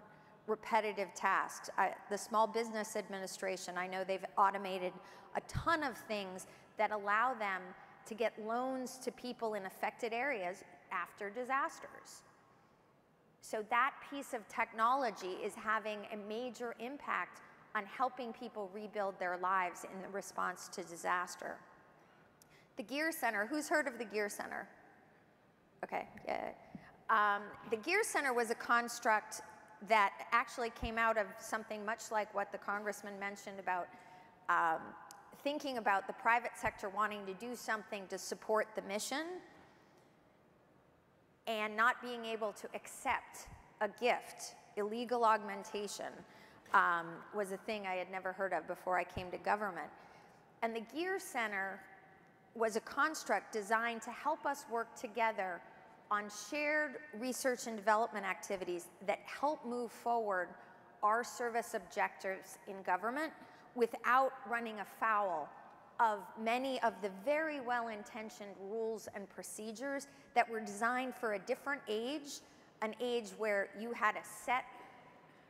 repetitive tasks. I, the Small Business Administration, I know they've automated a ton of things that allow them to get loans to people in affected areas after disasters. So that piece of technology is having a major impact on helping people rebuild their lives in the response to disaster. The Gear Center, who's heard of the Gear Center? Okay, yeah. Um, the Gear Center was a construct that actually came out of something much like what the congressman mentioned about um, thinking about the private sector wanting to do something to support the mission and not being able to accept a gift, illegal augmentation, um, was a thing I had never heard of before I came to government. And the Gear Center was a construct designed to help us work together on shared research and development activities that help move forward our service objectives in government without running afoul of many of the very well intentioned rules and procedures that were designed for a different age, an age where you had a set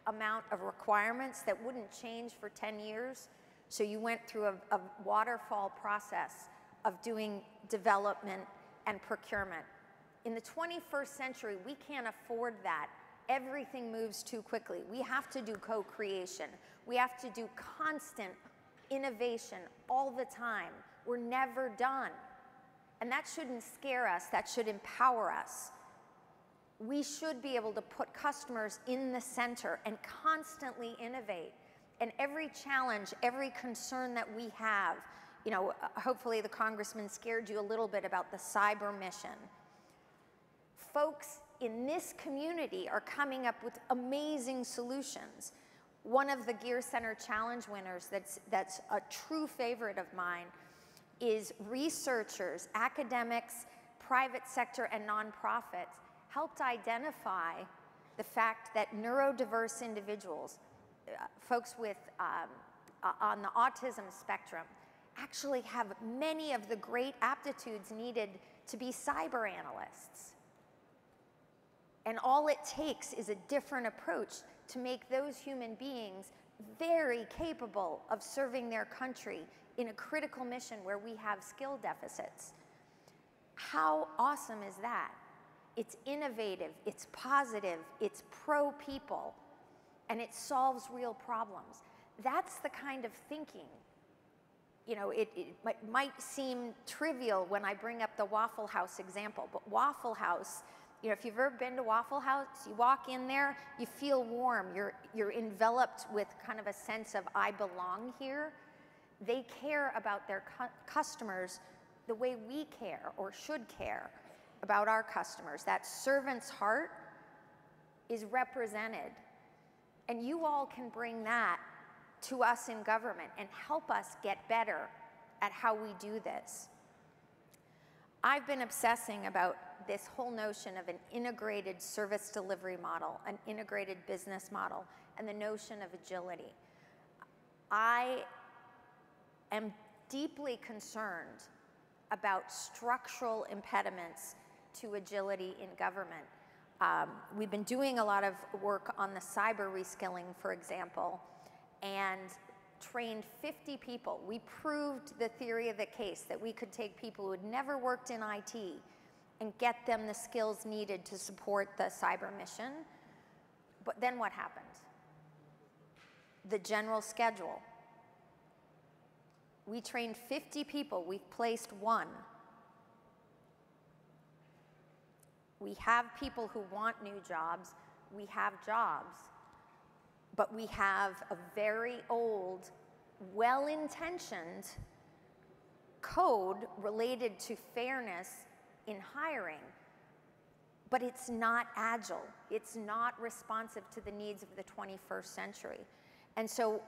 amount of requirements that wouldn't change for 10 years. So you went through a, a waterfall process of doing development and procurement. In the 21st century, we can't afford that everything moves too quickly. We have to do co creation. We have to do constant innovation all the time. We're never done. And that shouldn't scare us, that should empower us. We should be able to put customers in the center and constantly innovate. And every challenge, every concern that we have, you know, hopefully the congressman scared you a little bit about the cyber mission. Folks in this community are coming up with amazing solutions. One of the Gear Center Challenge winners that's, that's a true favorite of mine is researchers, academics, private sector, and nonprofits helped identify the fact that neurodiverse individuals, uh, folks with um, uh, on the autism spectrum, actually have many of the great aptitudes needed to be cyber analysts. And all it takes is a different approach to make those human beings very capable of serving their country in a critical mission where we have skill deficits. How awesome is that? It's innovative, it's positive, it's pro people, and it solves real problems. That's the kind of thinking. You know, it, it might, might seem trivial when I bring up the Waffle House example, but Waffle House you know, if you've ever been to Waffle House, you walk in there, you feel warm. You're, you're enveloped with kind of a sense of, I belong here. They care about their cu customers the way we care or should care about our customers. That servant's heart is represented. And you all can bring that to us in government and help us get better at how we do this. I've been obsessing about this whole notion of an integrated service delivery model, an integrated business model, and the notion of agility. I am deeply concerned about structural impediments to agility in government. Um, we've been doing a lot of work on the cyber reskilling, for example, and trained 50 people. We proved the theory of the case that we could take people who had never worked in IT and get them the skills needed to support the cyber mission. But then what happened? The general schedule. We trained 50 people, we've placed one. We have people who want new jobs, we have jobs, but we have a very old, well intentioned code related to fairness in hiring, but it's not agile. It's not responsive to the needs of the 21st century. And so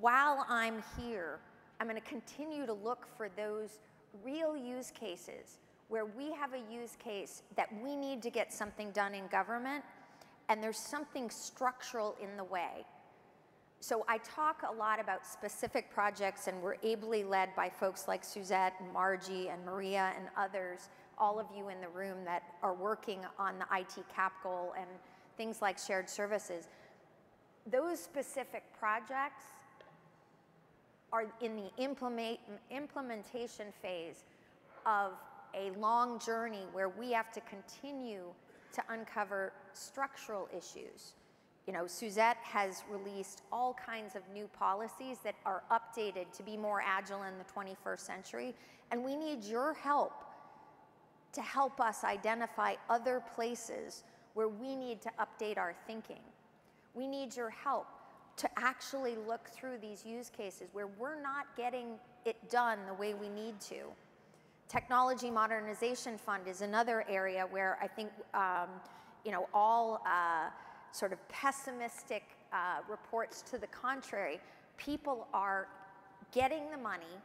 while I'm here, I'm going to continue to look for those real use cases where we have a use case that we need to get something done in government and there's something structural in the way. So I talk a lot about specific projects and we're ably led by folks like Suzette and Margie and Maria and others all of you in the room that are working on the IT cap goal and things like shared services. Those specific projects are in the implement, implementation phase of a long journey where we have to continue to uncover structural issues. You know, Suzette has released all kinds of new policies that are updated to be more agile in the 21st century, and we need your help to help us identify other places where we need to update our thinking. We need your help to actually look through these use cases where we're not getting it done the way we need to. Technology Modernization Fund is another area where I think, um, you know, all uh, sort of pessimistic uh, reports to the contrary, people are getting the money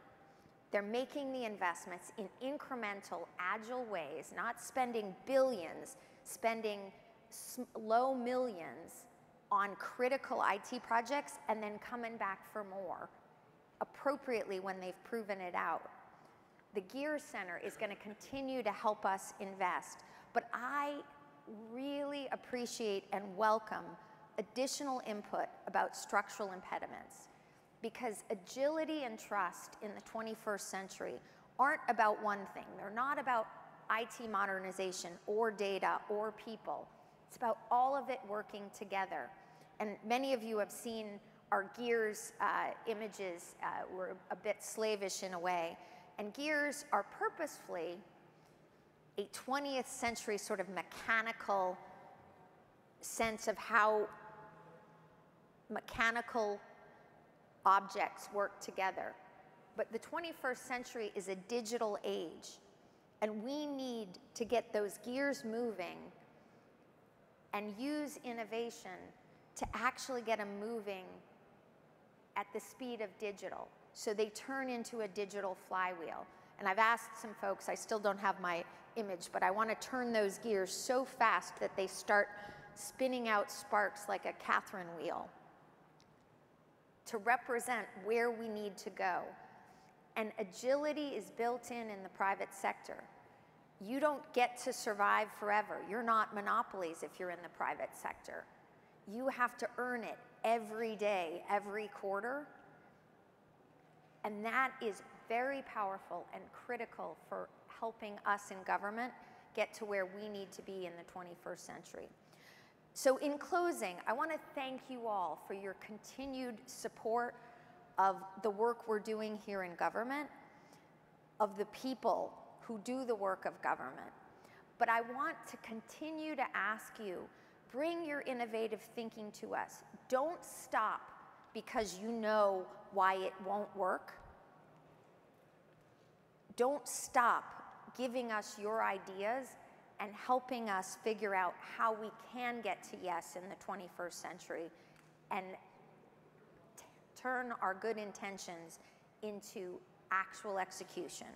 they're making the investments in incremental, agile ways, not spending billions, spending low millions on critical IT projects and then coming back for more appropriately when they've proven it out. The Gear Center is going to continue to help us invest, but I really appreciate and welcome additional input about structural impediments because agility and trust in the 21st century aren't about one thing. They're not about IT modernization or data or people. It's about all of it working together. And many of you have seen our gears uh, images uh, were a bit slavish in a way. And gears are purposefully a 20th century sort of mechanical sense of how mechanical objects work together. But the 21st century is a digital age, and we need to get those gears moving and use innovation to actually get them moving at the speed of digital. So they turn into a digital flywheel. And I've asked some folks, I still don't have my image, but I want to turn those gears so fast that they start spinning out sparks like a Catherine wheel to represent where we need to go. And agility is built in in the private sector. You don't get to survive forever. You're not monopolies if you're in the private sector. You have to earn it every day, every quarter. And that is very powerful and critical for helping us in government get to where we need to be in the 21st century. So, in closing, I want to thank you all for your continued support of the work we're doing here in government, of the people who do the work of government. But I want to continue to ask you bring your innovative thinking to us. Don't stop because you know why it won't work. Don't stop giving us your ideas and helping us figure out how we can get to yes in the 21st century and turn our good intentions into actual execution.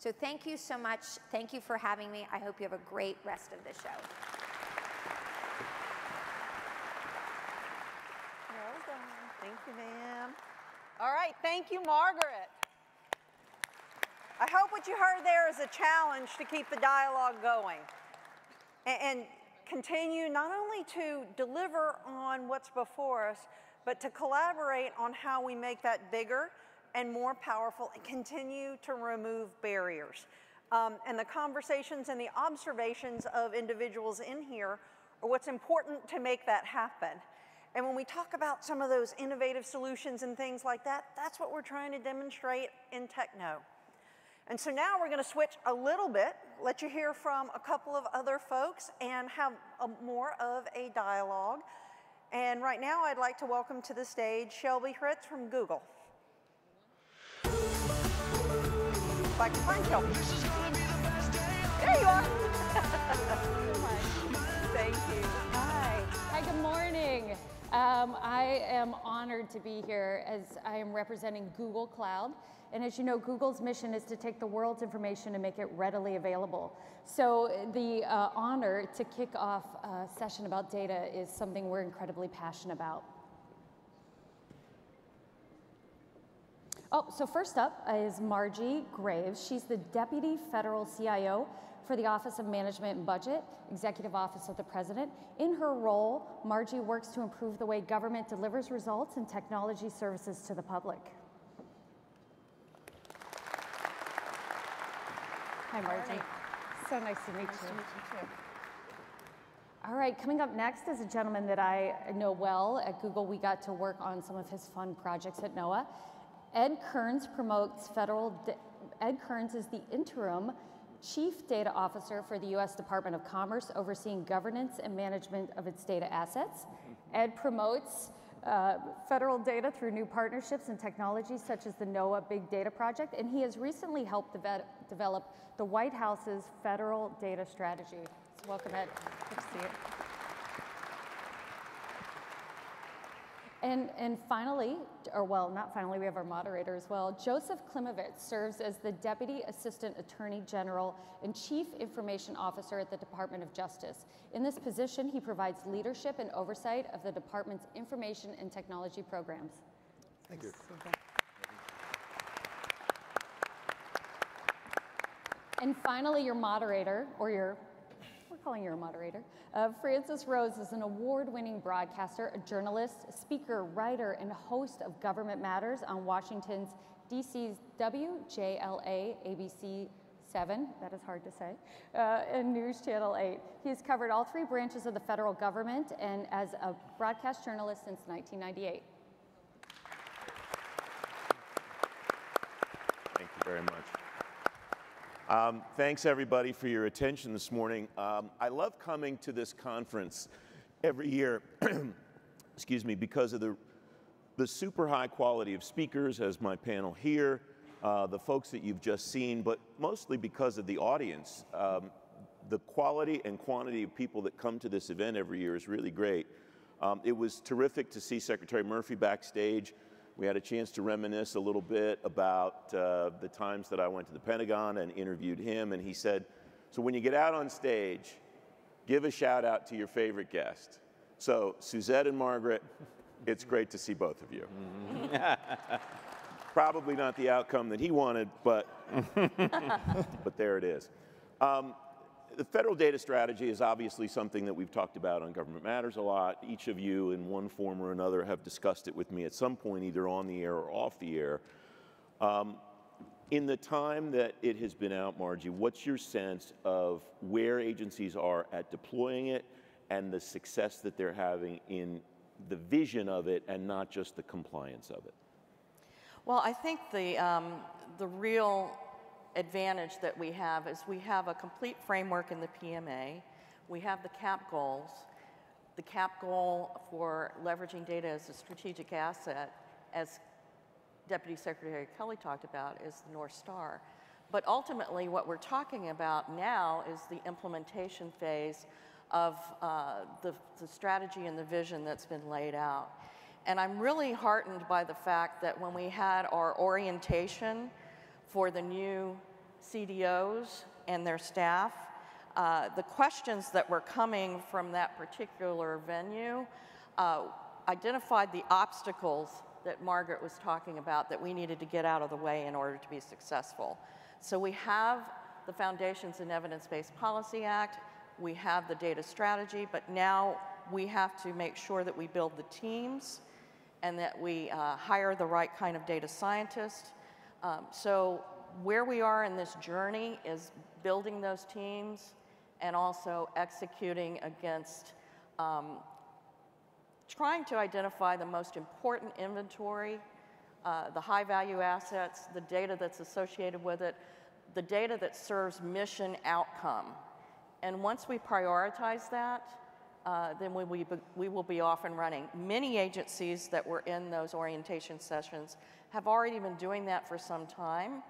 So, thank you so much. Thank you for having me. I hope you have a great rest of the show. Thank you, ma'am. All right, thank you, Margaret. I hope what you heard there is a challenge to keep the dialogue going and, continue not only to deliver on what's before us, but to collaborate on how we make that bigger and more powerful and continue to remove barriers. Um, and the conversations and the observations of individuals in here are what's important to make that happen. And when we talk about some of those innovative solutions and things like that, that's what we're trying to demonstrate in Techno. And so now we're going to switch a little bit, let you hear from a couple of other folks, and have a, more of a dialogue. And right now, I'd like to welcome to the stage Shelby Fritz from Google. If I can find Shelby. There you are. Thank you. Hi. Hi, good morning. Um, I am honored to be here as I am representing Google Cloud. And as you know, Google's mission is to take the world's information and make it readily available. So the uh, honor to kick off a session about data is something we're incredibly passionate about. Oh, so first up is Margie Graves. She's the Deputy Federal CIO for the Office of Management and Budget, Executive Office of the President. In her role, Margie works to improve the way government delivers results and technology services to the public. Hi, Margie. So nice to meet Nice you. to meet you too. All right, coming up next is a gentleman that I know well. At Google, we got to work on some of his fun projects at NOAA. Ed Kearns promotes federal, Ed Kearns is the interim chief data officer for the U.S. Department of Commerce, overseeing governance and management of its data assets. Ed promotes uh, federal data through new partnerships and technologies such as the NOAA Big Data Project, and he has recently helped deve- develop the White House's federal data strategy. So welcome, Ed. Good to see you. And, and finally, or well, not finally, we have our moderator as well. Joseph Klimavicz serves as the Deputy Assistant Attorney General and Chief Information Officer at the Department of Justice. In this position, he provides leadership and oversight of the department's information and technology programs. Thank you. And finally, your moderator, or your, we're calling you a moderator. Uh, Francis Rose is an award-winning broadcaster, a journalist, speaker, writer, and host of Government Matters on Washington's DC's WJLA ABC 7, that is hard to say, uh, and News Channel 8. He has covered all three branches of the federal government and as a broadcast journalist since 1998. Thank you very much. Um, thanks, everybody, for your attention this morning. Um, I love coming to this conference every year, excuse me, because of the, the super high quality of speakers, as my panel here, uh, the folks that you've just seen, but mostly because of the audience. Um, the quality and quantity of people that come to this event every year is really great. Um, it was terrific to see Secretary Murphy backstage. We had a chance to reminisce a little bit about uh, the times that I went to the Pentagon and interviewed him, and he said, So when you get out on stage, give a shout out to your favorite guest. So, Suzette and Margaret, it's great to see both of you. Probably not the outcome that he wanted, but, but there it is. Um, the federal data strategy is obviously something that we've talked about on Government Matters a lot. Each of you, in one form or another, have discussed it with me at some point, either on the air or off the air. Um, in the time that it has been out, Margie, what's your sense of where agencies are at deploying it and the success that they're having in the vision of it and not just the compliance of it? Well, I think the, um, the real advantage that we have is we have a complete framework in the PMA. We have the CAP goals. The CAP goal for leveraging data as a strategic asset, as Deputy Secretary Kelley talked about, is the North Star. But ultimately, what we're talking about now is the implementation phase of uh, the, the strategy and the vision that's been laid out. And I'm really heartened by the fact that when we had our orientation for the new CDOs and their staff. Uh, the questions that were coming from that particular venue uh, identified the obstacles that Margaret was talking about that we needed to get out of the way in order to be successful. So we have the Foundations and Evidence-Based Policy Act, we have the data strategy, but now we have to make sure that we build the teams and that we uh, hire the right kind of data scientists. Um, so where we are in this journey is building those teams and also executing against um, trying to identify the most important inventory, uh, the high value assets, the data that's associated with it, the data that serves mission outcome. And once we prioritize that, uh, then we, we, we will be off and running. Many agencies that were in those orientation sessions have already been doing that for some time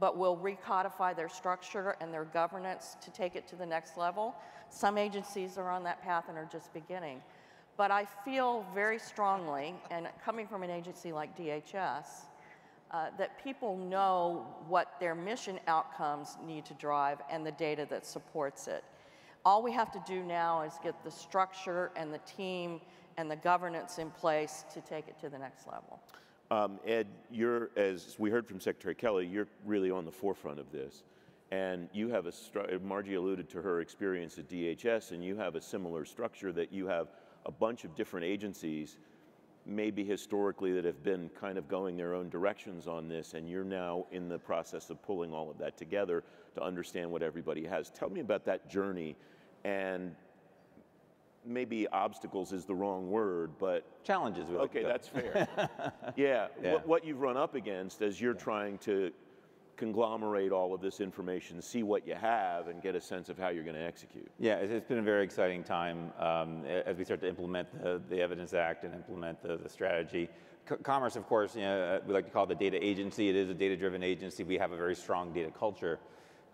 but will recodify their structure and their governance to take it to the next level. Some agencies are on that path and are just beginning. But I feel very strongly, and coming from an agency like DHS, uh, that people know what their mission outcomes need to drive and the data that supports it. All we have to do now is get the structure and the team and the governance in place to take it to the next level. Um, Ed, you're, as we heard from Secretary Kelley, you're really on the forefront of this. And you have a, Margie alluded to her experience at DHS, and you have a similar structure that you have a bunch of different agencies, maybe historically, that have been kind of going their own directions on this, and you're now in the process of pulling all of that together to understand what everybody has. Tell me about that journey and maybe obstacles is the wrong word, but challenges. okay, that's fair. yeah, Yeah. What, what you've run up against as you're trying to conglomerate all of this information, see what you have, and get a sense of how you're going to execute. Yeah, it's, it's been a very exciting time um, as we start to implement the, the Evidence Act and implement the, the strategy. C- Commerce, of course, you know, uh, we like to call it the data agency. It is a data-driven agency. We have a very strong data culture.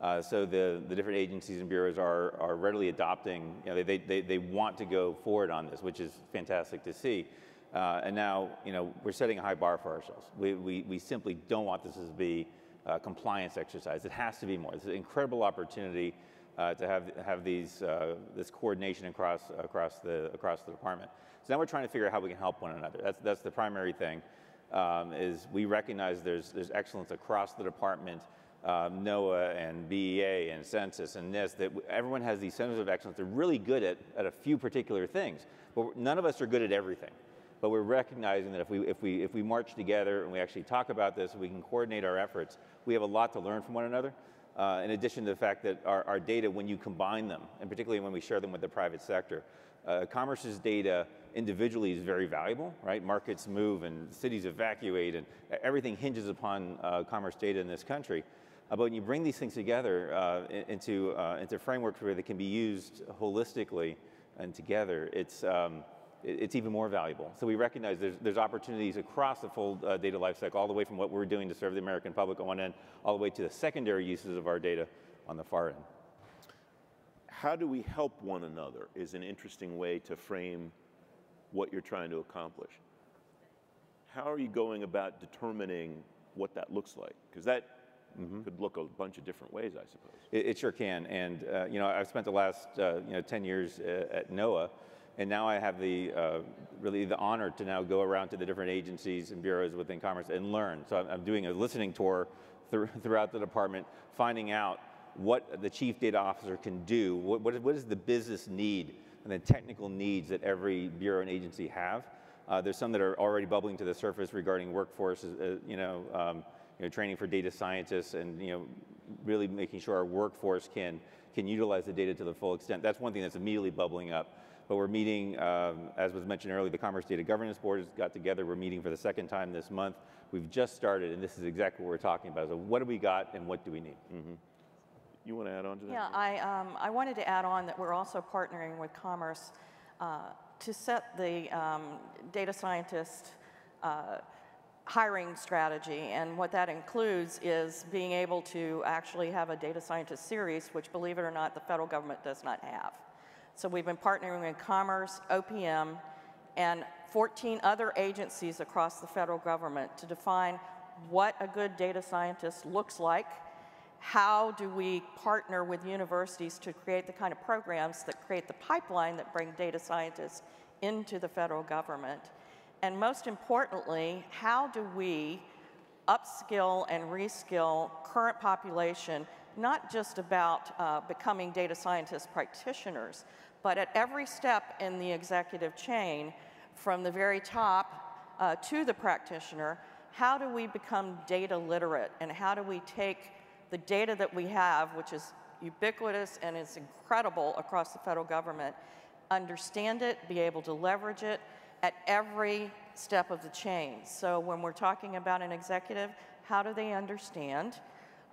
Uh, so the, the different agencies and bureaus are, are readily adopting, you know, they, they, they want to go forward on this, which is fantastic to see. Uh, and now, you know, we're setting a high bar for ourselves. We, we, we simply don't want this to be a compliance exercise. It has to be more. It's an incredible opportunity uh, to have, have these, uh, this coordination across, across, the, across the department. So now we're trying to figure out how we can help one another. That's, that's the primary thing, um, is we recognize there's, there's excellence across the department um, NOAA and BEA and Census and NIST, that everyone has these centers of excellence. They're really good at, at a few particular things, but none of us are good at everything. But we're recognizing that if we, if, we, if we march together and we actually talk about this, we can coordinate our efforts, we have a lot to learn from one another. uh, in addition to the fact that our, our data, when you combine them, and particularly when we share them with the private sector, uh, commerce's data individually is very valuable, right? Markets move and cities evacuate, and everything hinges upon uh, commerce data in this country. Uh, but when you bring these things together uh, into, uh, into frameworks where they can be used holistically and together, it's, um, it's even more valuable. So we recognize there's, there's opportunities across the full uh, data lifecycle, all the way from what we're doing to serve the American public on one end, all the way to the secondary uses of our data on the far end. How do we help one another is an interesting way to frame what you're trying to accomplish. How are you going about determining what that looks like? Because that mm-hmm. could look a bunch of different ways, I suppose. It, it sure can. And, uh, you know, I've spent the last, uh, you know, 10 years uh, at NOAA and now I have the uh, really the honor to now go around to the different agencies and bureaus within Commerce and learn. So I'm, I'm doing a listening tour th- throughout the department, finding out what the chief data officer can do, what, what is the business need and the technical needs that every bureau and agency have. Uh, there's some that are already bubbling to the surface regarding workforce, uh, you, know, um, you know, training for data scientists and you know, really making sure our workforce can, can utilize the data to the full extent. That's one thing that's immediately bubbling up. But we're meeting, um, as was mentioned earlier, the Commerce Data Governance Board has got together. We're meeting for the second time this month. We've just started, and this is exactly what we're talking about. So what do we got and what do we need? Mm-hmm. You want to add on to that? Yeah, I, um, I wanted to add on that we're also partnering with Commerce uh, to set the um, data scientist uh, hiring strategy. And what that includes is being able to actually have a data scientist series, which, believe it or not, the federal government does not have. So we've been partnering with Commerce, OPM, and 14 other agencies across the federal government to define what a good data scientist looks like, how do we partner with universities to create the kind of programs that create the pipeline that bring data scientists into the federal government, and most importantly, how do we upskill and reskill current population, not just about uh, becoming data scientist practitioners, but at every step in the executive chain, from the very top uh, to the practitioner, how do we become data literate? And how do we take the data that we have, which is ubiquitous and is incredible across the federal government, understand it, be able to leverage it at every step of the chain. So when we're talking about an executive, how do they understand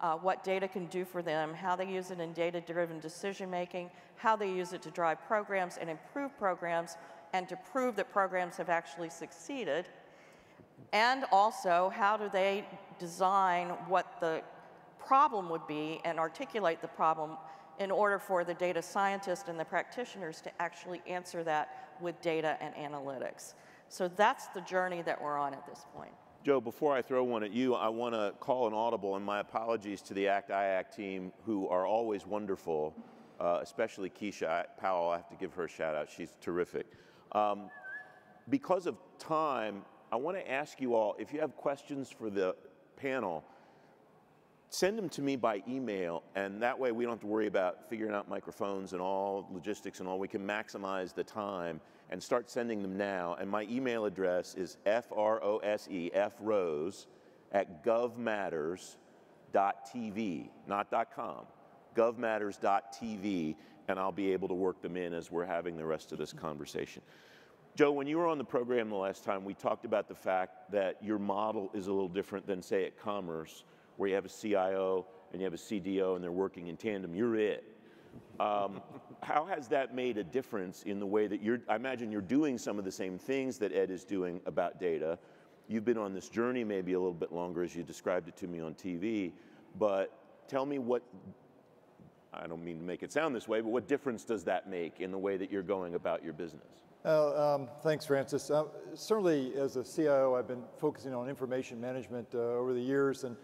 uh, what data can do for them, how they use it in data-driven decision making, how they use it to drive programs and improve programs, and to prove that programs have actually succeeded. And also, how do they design what the problem would be and articulate the problem in order for the data scientists and the practitioners to actually answer that with data and analytics. So that's the journey that we're on at this point. Joe, before I throw one at you, I want to call an audible, and my apologies to the ACT IAC team, who are always wonderful, uh, especially Keisha Powell. I have to give her a shout out. She's terrific. Um, because of time, I want to ask you all if you have questions for the panel, send them to me by email, and that way we don't have to worry about figuring out microphones and all logistics and all. We can maximize the time and start sending them now. And my email address is F-R-O-S-E, F-Rose, at govmatters.tv, not .com, govmatters.tv, and I'll be able to work them in as we're having the rest of this conversation. Joe, when you were on the program the last time, we talked about the fact that your model is a little different than, say, at Commerce, where you have a CIO and you have a CDO and they're working in tandem. You're it. Um, how has that made a difference in the way that you're, I imagine you're doing some of the same things that Ed is doing about data. You've been on this journey maybe a little bit longer as you described it to me on TV, but tell me what, I don't mean to make it sound this way, but what difference does that make in the way that you're going about your business? Uh, um, thanks, Francis. Uh, certainly, as a CIO, I've been focusing on information management uh, over the years, and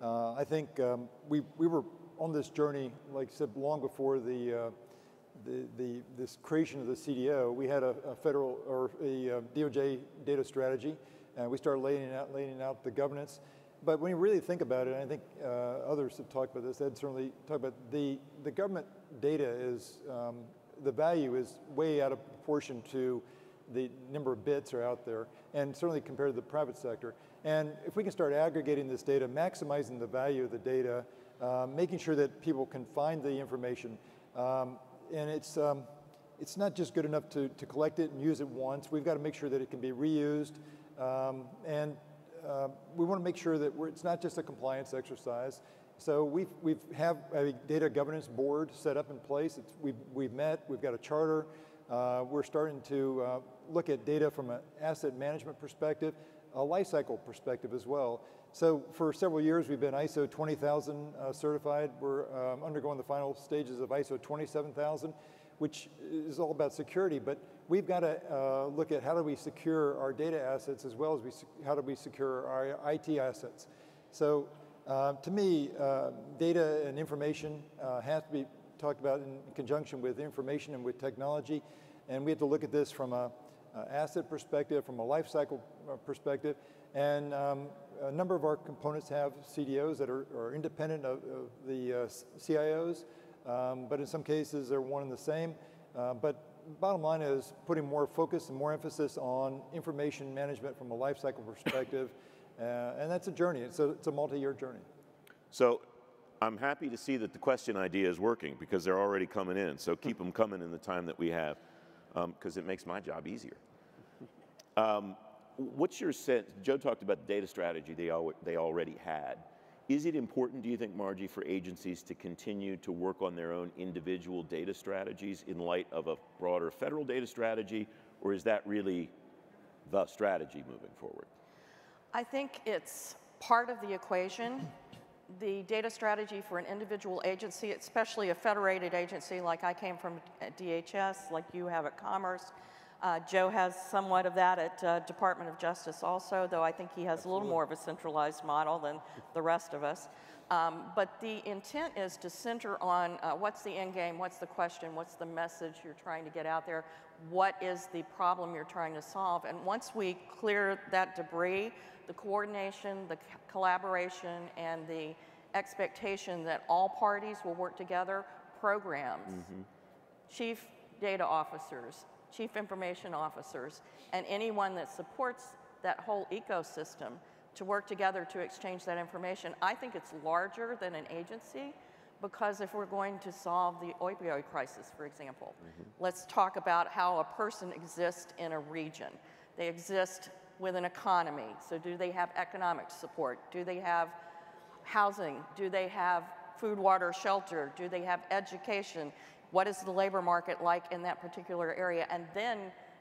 uh, I think um, we, we were on this journey, like I said, long before the, uh, the, the, this creation of the CDO, we had a, a federal or a uh, DOJ data strategy, and we started laying out, laying out the governance. But when you really think about it, and I think uh, others have talked about this, Ed certainly talked about the, the government data is, um, the value is way out of proportion to the number of bits are out there, and certainly compared to the private sector. And if we can start aggregating this data, maximizing the value of the data, uh, making sure that people can find the information. Um, and it's, um, it's not just good enough to, to collect it and use it once. We've got to make sure that it can be reused. Um, and uh, we want to make sure that it's not just a compliance exercise. So we've, we've have a data governance board set up in place. It's, we've, we've met, we've got a charter. Uh, we're starting to uh, look at data from an asset management perspective, a lifecycle perspective as well. So for several years, we've been ISO 20000 uh, certified. We're um, undergoing the final stages of ISO 27000, which is all about security, but we've got to uh, look at how do we secure our data assets as well as we, how do we secure our IT assets. So uh, to me, uh, data and information uh, have to be talked about in conjunction with information and with technology. And we have to look at this from a asset perspective, from a life cycle uh, perspective. And um, a number of our components have CDOs that are, are independent of, of the uh, CIOs, um, but in some cases they're one and the same. Uh, but bottom line is putting more focus and more emphasis on information management from a life cycle perspective. Uh, and that's a journey. It's a, it's a multi-year journey. So I'm happy to see that the question idea is working because they're already coming in. So keep them coming in the time that we have because um, it makes my job easier. Um, what's your sense? Joe talked about the data strategy they, al they already had. Is it important, do you think, Margie, for agencies to continue to work on their own individual data strategies in light of a broader federal data strategy, or is that really the strategy moving forward? I think it's part of the equation. The data strategy for an individual agency, especially a federated agency like I came from DHS, like you have at Commerce, uh, Joe has somewhat of that at uh, Department of Justice also, though I think he has Absolutely. a little more of a centralized model than the rest of us. Um, but the intent is to center on uh, what's the end game, what's the question, what's the message you're trying to get out there, what is the problem you're trying to solve. And once we clear that debris, the coordination, the collaboration, and the expectation that all parties will work together, programs, mm-hmm. chief data officers, chief information officers, and anyone that supports that whole ecosystem to work together to exchange that information. I think it's larger than an agency because if we're going to solve the opioid crisis, for example, mm-hmm. let's talk about how a person exists in a region. They exist with an economy. So, do they have economic support? Do they have housing? Do they have food, water, shelter? Do they have education? What is the labor market like in that particular area? And then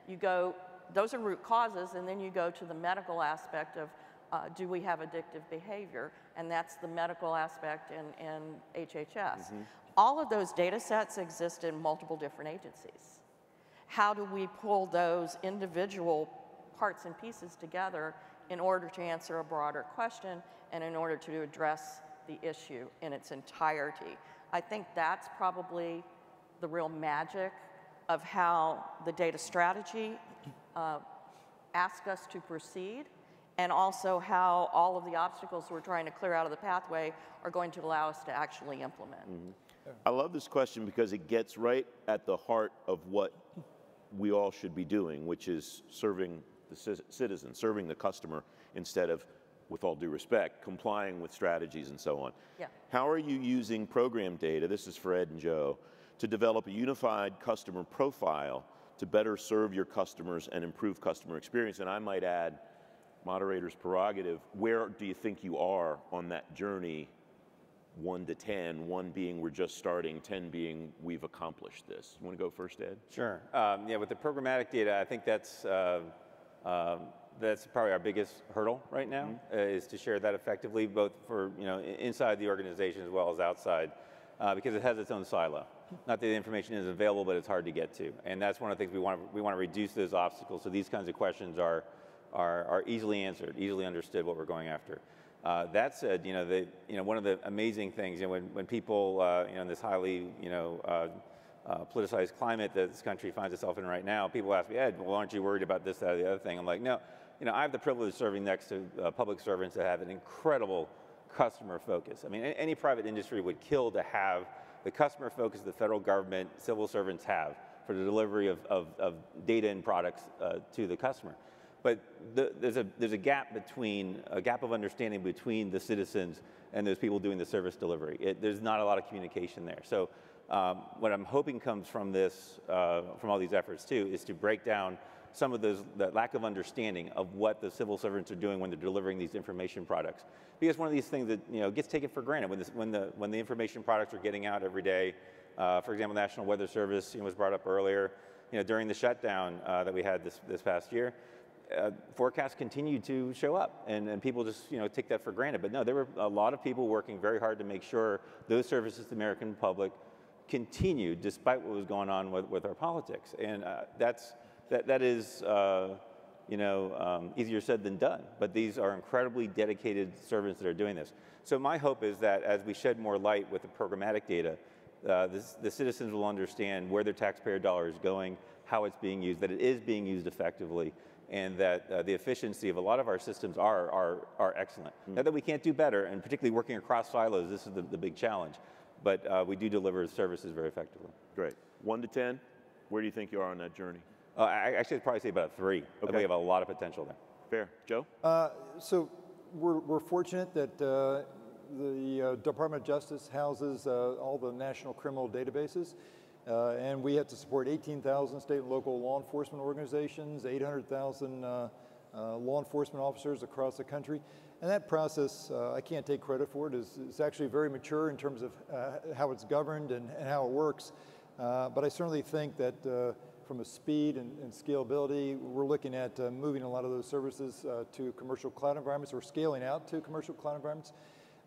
you go, those are root causes, and then you go to the medical aspect of uh, do we have addictive behavior? And that's the medical aspect in, in HHS. Mm-hmm. All of those data sets exist in multiple different agencies. How do we pull those individual parts and pieces together in order to answer a broader question and in order to address the issue in its entirety? I think that's probably the real magic of how the data strategy uh, asks us to proceed and also how all of the obstacles we're trying to clear out of the pathway are going to allow us to actually implement. Mm-hmm. I love this question because it gets right at the heart of what we all should be doing, which is serving the citizen, serving the customer instead of, with all due respect, complying with strategies and so on. Yeah. How are you using program data? This is for Ed and Joe to develop a unified customer profile to better serve your customers and improve customer experience. And I might add, moderator's prerogative, where do you think you are on that journey? One to 10, one being we're just starting, 10 being we've accomplished this. You want to go first, Ed? Sure. Um, yeah, with the programmatic data, I think that's uh, uh, that's probably our biggest hurdle right now mm-hmm. uh, is to share that effectively, both for you know inside the organization as well as outside, uh, because it has its own silo. Not that the information is available, but it's hard to get to. And that's one of the things we want to, we want to reduce those obstacles so these kinds of questions are, are, are easily answered, easily understood what we're going after. Uh, that said, you know, the, you know, one of the amazing things, you know, when, when people, uh, you know, in this highly, you know, uh, uh politicized climate that this country finds itself in right now, people ask me, Ed, well, aren't you worried about this, that, or the other thing? I'm like, no, you know, I have the privilege of serving next to uh, public servants that have an incredible customer focus. I mean, any private industry would kill to have the customer focus the federal government, civil servants have for the delivery of, of, of data and products uh, to the customer. But the, there's, a, there's a gap between, a gap of understanding between the citizens and those people doing the service delivery. It, there's not a lot of communication there. So um, what I'm hoping comes from this, uh, from all these efforts too, is to break down some of those, that lack of understanding of what the civil servants are doing when they're delivering these information products. Because one of these things that you know gets taken for granted when, this, when, the, when the information products are getting out every day. Uh, for example, National Weather Service you know, was brought up earlier. You know, during the shutdown uh, that we had this, this past year, uh, forecasts continued to show up, and, and people just you know take that for granted. But no, there were a lot of people working very hard to make sure those services to the American public continued despite what was going on with, with our politics, and uh, that's that that is. Uh, you know, um, easier said than done, but these are incredibly dedicated servants that are doing this. So my hope is that as we shed more light with the programmatic data, uh, this, the citizens will understand where their taxpayer dollar is going, how it's being used, that it is being used effectively, and that uh, the efficiency of a lot of our systems are, are, are excellent. Mm. Not that we can't do better, and particularly working across silos, this is the, the big challenge. But uh, we do deliver services very effectively. Great. One to 10, where do you think you are on that journey? Uh, I actually I'd probably say about a three. Okay. we have a lot of potential there. Fair. Joe? Uh, so we're, we're fortunate that uh, the uh, Department of Justice houses uh, all the national criminal databases. Uh, and we have to support 18,000 state and local law enforcement organizations, 800,000 uh, uh, law enforcement officers across the country. And that process, uh, I can't take credit for it, is, is actually very mature in terms of uh, how it's governed and, and, how it works. Uh, but I certainly think that from a speed and, and, scalability, we're looking at moving a lot of those services to commercial cloud environments or scaling out to commercial cloud environments.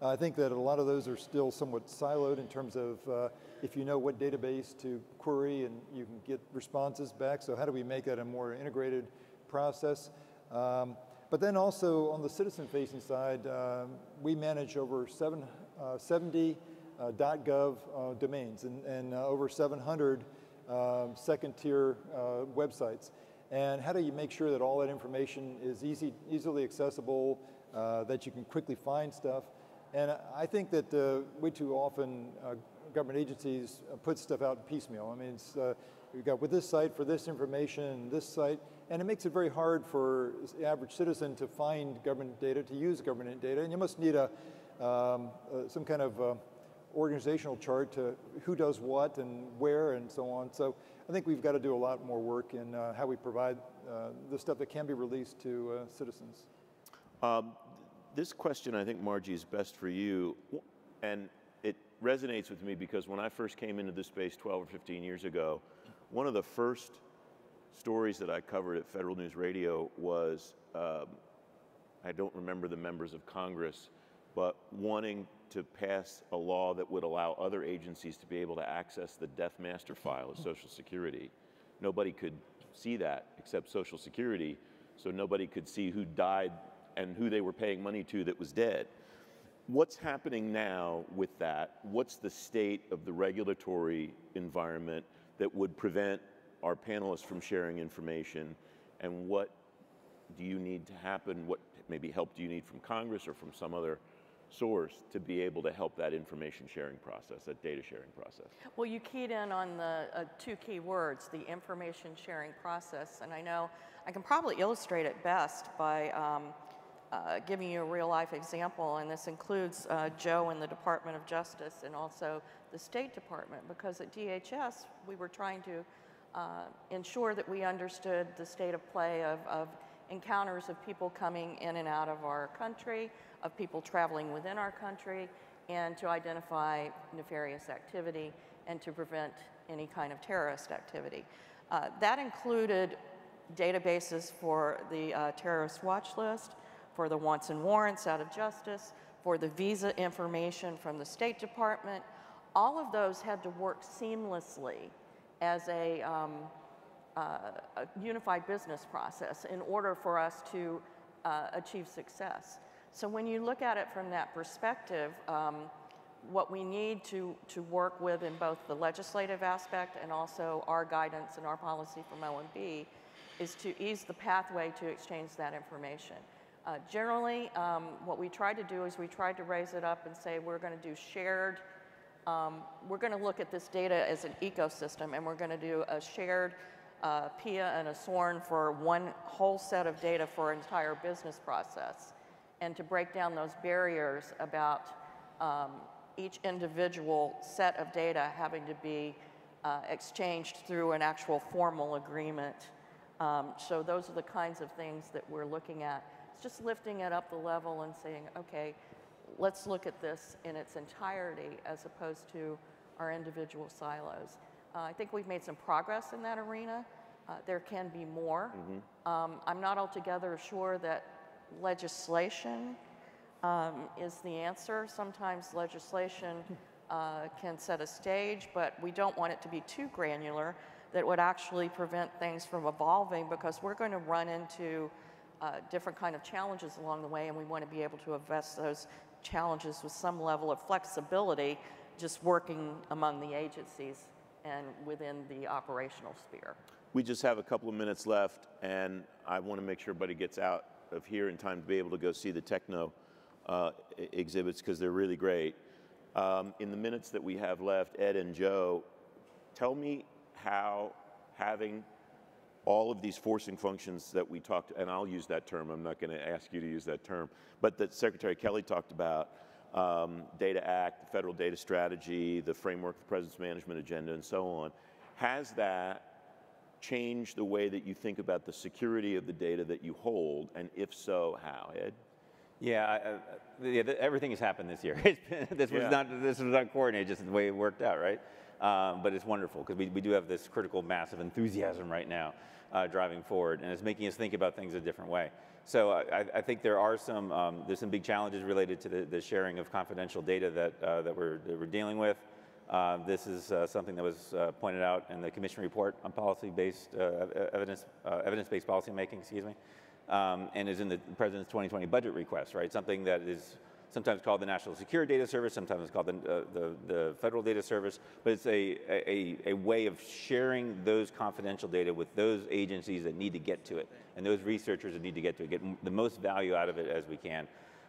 I think that a lot of those are still somewhat siloed in terms of uh, if you know what database to query and you can get responses back. So how do we make that a more integrated process? Um, but then also on the citizen-facing side, um, we manage over seven, uh, 70 uh, .gov uh, domains and, and uh, over 700 um, second-tier uh, websites. And how do you make sure that all that information is easy, easily accessible, that you can quickly find stuff? And I think that uh, way too often uh, government agencies uh, put stuff out piecemeal. I mean, it's, uh, we've got with this site for this information, this site, and it makes it very hard for the average citizen to find government data, to use government data, and you must need a, um, uh, some kind of uh, organizational chart to who does what and where and so on. So I think we've got to do a lot more work in how we provide the stuff that can be released to citizens. Um, this question, I think, Margie, is best for you. And it resonates with me because when I first came into this space 12 or 15 years ago, one of the first stories that I covered at Federal News Radio was um, I don't remember the members of Congress, but wanting to pass a law that would allow other agencies to be able to access the death master file of Social Security. Nobody could see that except Social Security, so nobody could see who died and who they were paying money to that was dead. What's happening now with that? What's the state of the regulatory environment that would prevent our panelists from sharing information? And what do you need to happen? What maybe help do you need from Congress or from some other source to be able to help that information sharing process, that data sharing process? Well, you keyed in on the uh, two key words, the information sharing process. And I know I can probably illustrate it best by um, uh, giving you a real life example, and this includes uh, Joe in the Department of Justice and also the State Department, because at DHS we were trying to uh, ensure that we understood the state of play of, of, encounters of people coming in and out of our country, of people traveling within our country, and to identify nefarious activity and to prevent any kind of terrorist activity. Uh, that included databases for the uh, terrorist watch list, for the wants and warrants out of justice, for the visa information from the State Department. All of those had to work seamlessly as a, um, a unified business process in order for us to uh, achieve success. So when you look at it from that perspective, um, what we need to, to work with in both the legislative aspect and also our guidance and our policy from OMB is to ease the pathway to exchange that information. Uh, generally, um, what we tried to do is we tried to raise it up and say we're going to do shared, um, we're going to look at this data as an ecosystem and we're going to do a shared uh, PIA and a for one whole set of data for an entire business process, and to break down those barriers about um, each individual set of data having to be uh, exchanged through an actual formal agreement. Um, so those are the kinds of things that we're looking at. It's just lifting it up the level and saying, okay, let's look at this in its entirety as opposed to our individual silos. Uh, I think we've made some progress in that arena. Uh, there can be more. Um, I'm not altogether sure that legislation um, is the answer. Sometimes legislation uh, can set a stage, but we don't want it to be too granular that would actually prevent things from evolving because we're going to run into uh, different kind of challenges along the way and we want to be able to address those challenges with some level of flexibility just working among the agencies and within the operational sphere. We just have a couple of minutes left, and I want to make sure everybody gets out of here in time to be able to go see the techno uh, exhibits because they're really great. Um, in the minutes that we have left, Ed and Joe, tell me how having all of these forcing functions that we talked, and I'll use that term, I'm not going to ask you to use that term, but that Secretary Kelley talked about, um, Data Act, the Federal Data Strategy, the Framework for President's Management Agenda, and so on. Has that changed the way that you think about the security of the data that you hold, and if so, how, Ed? Yeah, I- I- yeah th- everything has happened this year. Been- this was Yeah. not this was not coordinated, just the way it worked out, right? Um, but it's wonderful because we, we do have this critical mass of enthusiasm right now uh, driving forward, and it's making us think about things a different way. So I, I- think there are some um, there's some big challenges related to the, the sharing of confidential data that uh, that we're that we're dealing with. Uh, this is uh, something that was uh, pointed out in the commission report on policy-based uh, evidence uh, evidence-based policymaking. Excuse me um, and is in the president's 2020 budget request, right? Something that is sometimes called the National Secure Data Service, sometimes it's called the, uh, the, the Federal Data Service, but it's a, a, a way of sharing those confidential data with those agencies that need to get to it and those researchers that need to get to it, get the most value out of it as we can.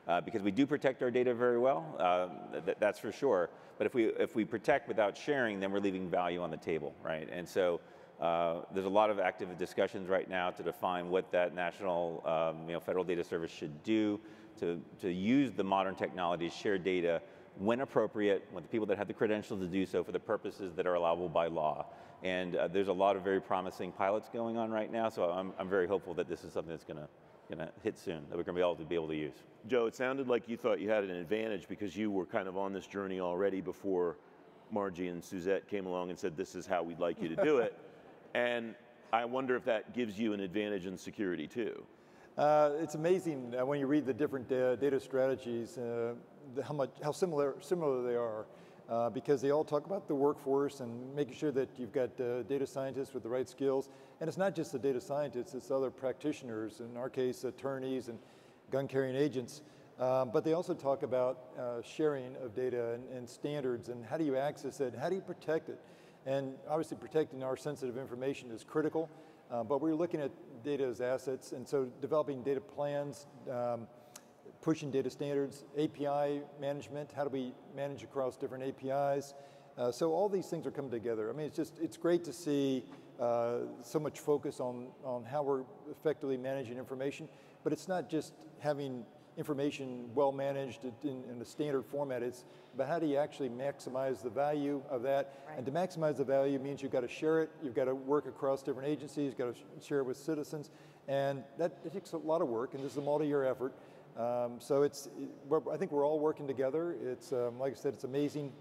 Uh, because we do protect our data very well, uh, th- that's for sure. But if we, if we protect without sharing, then we're leaving value on the table, right? And so uh, there's a lot of active discussions right now to define what that national, um, you know, federal data service should do to, to use the modern technologies, share data when appropriate, with the people that have the credentials to do so for the purposes that are allowable by law. And uh, there's a lot of very promising pilots going on right now, so I'm, I'm very hopeful that this is something that's gonna, gonna hit soon, that we're gonna be able to be able to use. Joe, it sounded like you thought you had an advantage because you were kind of on this journey already before Margie and Suzette came along and said, This is how we'd like you to do it. and I wonder if that gives you an advantage in security too. Uh, it's amazing uh, when you read the different uh, data strategies, uh, how much how similar similar they are, uh, because they all talk about the workforce and making sure that you've got uh, data scientists with the right skills. And it's not just the data scientists; it's other practitioners. In our case, attorneys and gun carrying agents. Um, but they also talk about uh, sharing of data and, and standards and how do you access it, how do you protect it. And obviously, protecting our sensitive information is critical. Uh, but we're looking at data as assets, and so developing data plans, um, pushing data standards, API management. How do we manage across different APIs? Uh, so all these things are coming together. I mean, it's just it's great to see uh, so much focus on on how we're effectively managing information. But it's not just having information well managed in, in a standard format. It's about how do you actually maximize the value of that. And to maximize the value means you've got to share it, you've got to work across different agencies, you've got to sh- share it with citizens. And that it takes a lot of work, and this is a multi year effort. Um, so it's, it, I think we're all working together. It's, um, like I said, it's amazing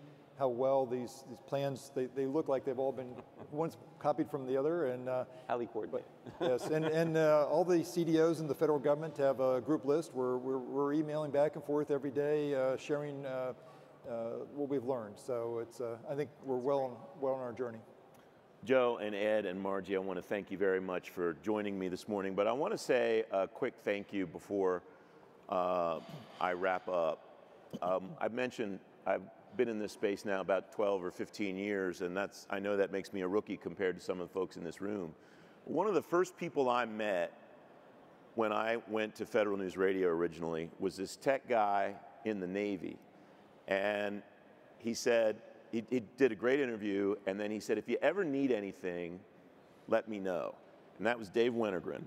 how well these, these plans, they, they look like they've all been, one's copied from the other. and uh, Highly coordinated. Yes, and, and uh, all the CDOs in the federal government have a group list. We're, we're, we're emailing back and forth every day, uh, sharing uh, uh, what we've learned. So it's, uh, I think we're well on, well on our journey. Joe and Ed and Margie, I want to thank you very much for joining me this morning. But I want to say a quick thank you before uh, I wrap up. Um, I've mentioned I've been in this space now about 12 or 15 years, and that's I know that makes me a rookie compared to some of the folks in this room. One of the first people I met when I went to Federal News Radio originally was this tech guy in the Navy. And he said, he, he did a great interview, and then he said, if you ever need anything, let me know. And that was Dave Wennergren.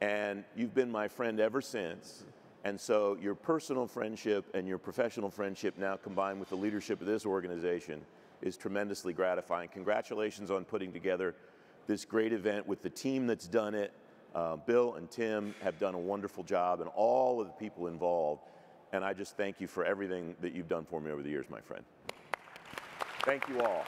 And you've been my friend ever since. And so your personal friendship and your professional friendship now combined with the leadership of this organization is tremendously gratifying. Congratulations on putting together this great event with the team that's done it. Uh, Bill and Tim have done a wonderful job and all of the people involved. And I just thank you for everything that you've done for me over the years, my friend. Thank you all.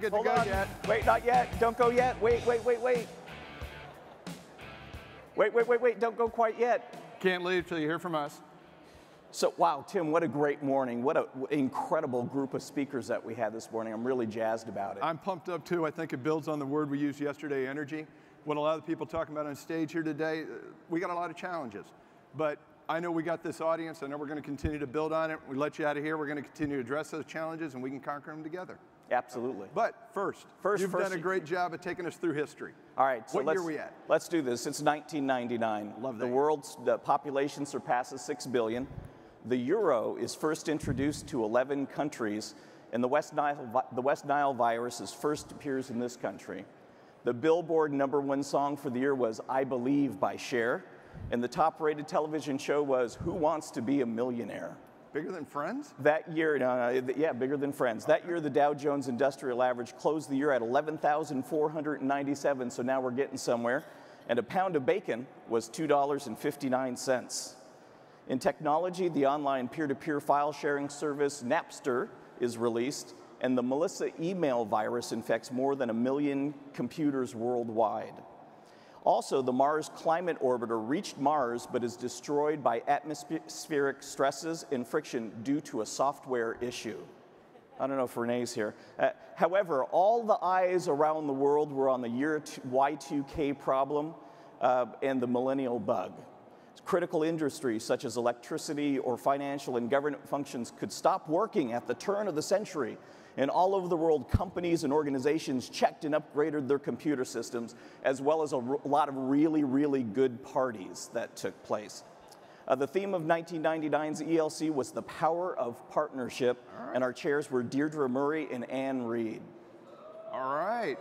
Don't get Hold to go on. yet. Wait, not yet. Don't go yet. Wait, wait, wait, wait. Wait, wait, wait, wait. Don't go quite yet. Can't leave till you hear from us. So, wow, Tim, what a great morning. What an incredible group of speakers that we had this morning. I'm really jazzed about it. I'm pumped up too. I think it builds on the word we used yesterday, energy. What a lot of the people talking about on stage here today, uh, we got a lot of challenges. But I know we got this audience. I know we're going to continue to build on it. We let you out of here. We're going to continue to address those challenges and we can conquer them together. Absolutely. But first, First- you've first done a great job of taking us through history. All right, so what let's, year are we at? Let's do this. It's 1999. Love that. The world's the population surpasses 6 billion. The euro is first introduced to 11 countries, and the West Nile, the West Nile virus is first appears in this country. The Billboard number one song for the year was I Believe by Cher, and the top rated television show was Who Wants to Be a Millionaire? Bigger than Friends? That year, no, no, yeah, bigger than Friends. That year, the Dow Jones Industrial Average closed the year at 11,497, so now we're getting somewhere. And a pound of bacon was $2.59. In technology, the online peer to peer file sharing service Napster is released, and the Melissa email virus infects more than a million computers worldwide. Also, the Mars Climate Orbiter reached Mars but is destroyed by atmospheric stresses and friction due to a software issue. I don't know if Renee's here. Uh, however, all the eyes around the world were on the year t- Y2K problem uh, and the millennial bug. Critical industries such as electricity or financial and government functions could stop working at the turn of the century. And all over the world, companies and organizations checked and upgraded their computer systems, as well as a lot of really, really good parties that took place. Uh, the theme of 1999's ELC was the power of partnership, and our chairs were Deirdre Murray and Anne Reed. All right.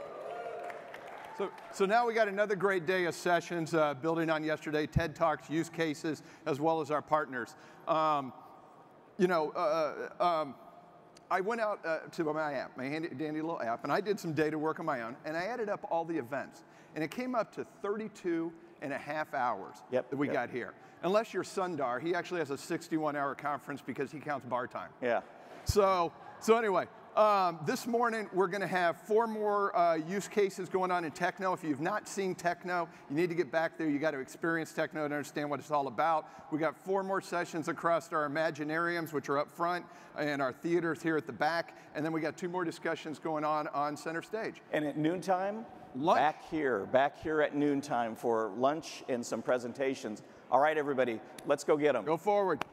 So, so now we got another great day of sessions uh, building on yesterday, TED Talks, use cases, as well as our partners. Um, you know, uh, um, I went out uh, to my app, my handy dandy little app, and I did some data work on my own, and I added up all the events, and it came up to 32 and a half hours that we yep. got here. Unless you're Sundar, he actually has a 61-hour conference because he counts bar time. Yeah. So, so anyway, um, this morning we're going to have four more uh, use cases going on in Techno. If you've not seen Techno, you need to get back there. You got to experience Techno to understand what it's all about. We've got four more sessions across our Imaginariums, which are up front, and our theaters here at the back, and then we got two more discussions going on on center stage. And at noontime, back here, back here at noontime for lunch and some presentations. All right, everybody, let's go get them. Go forward.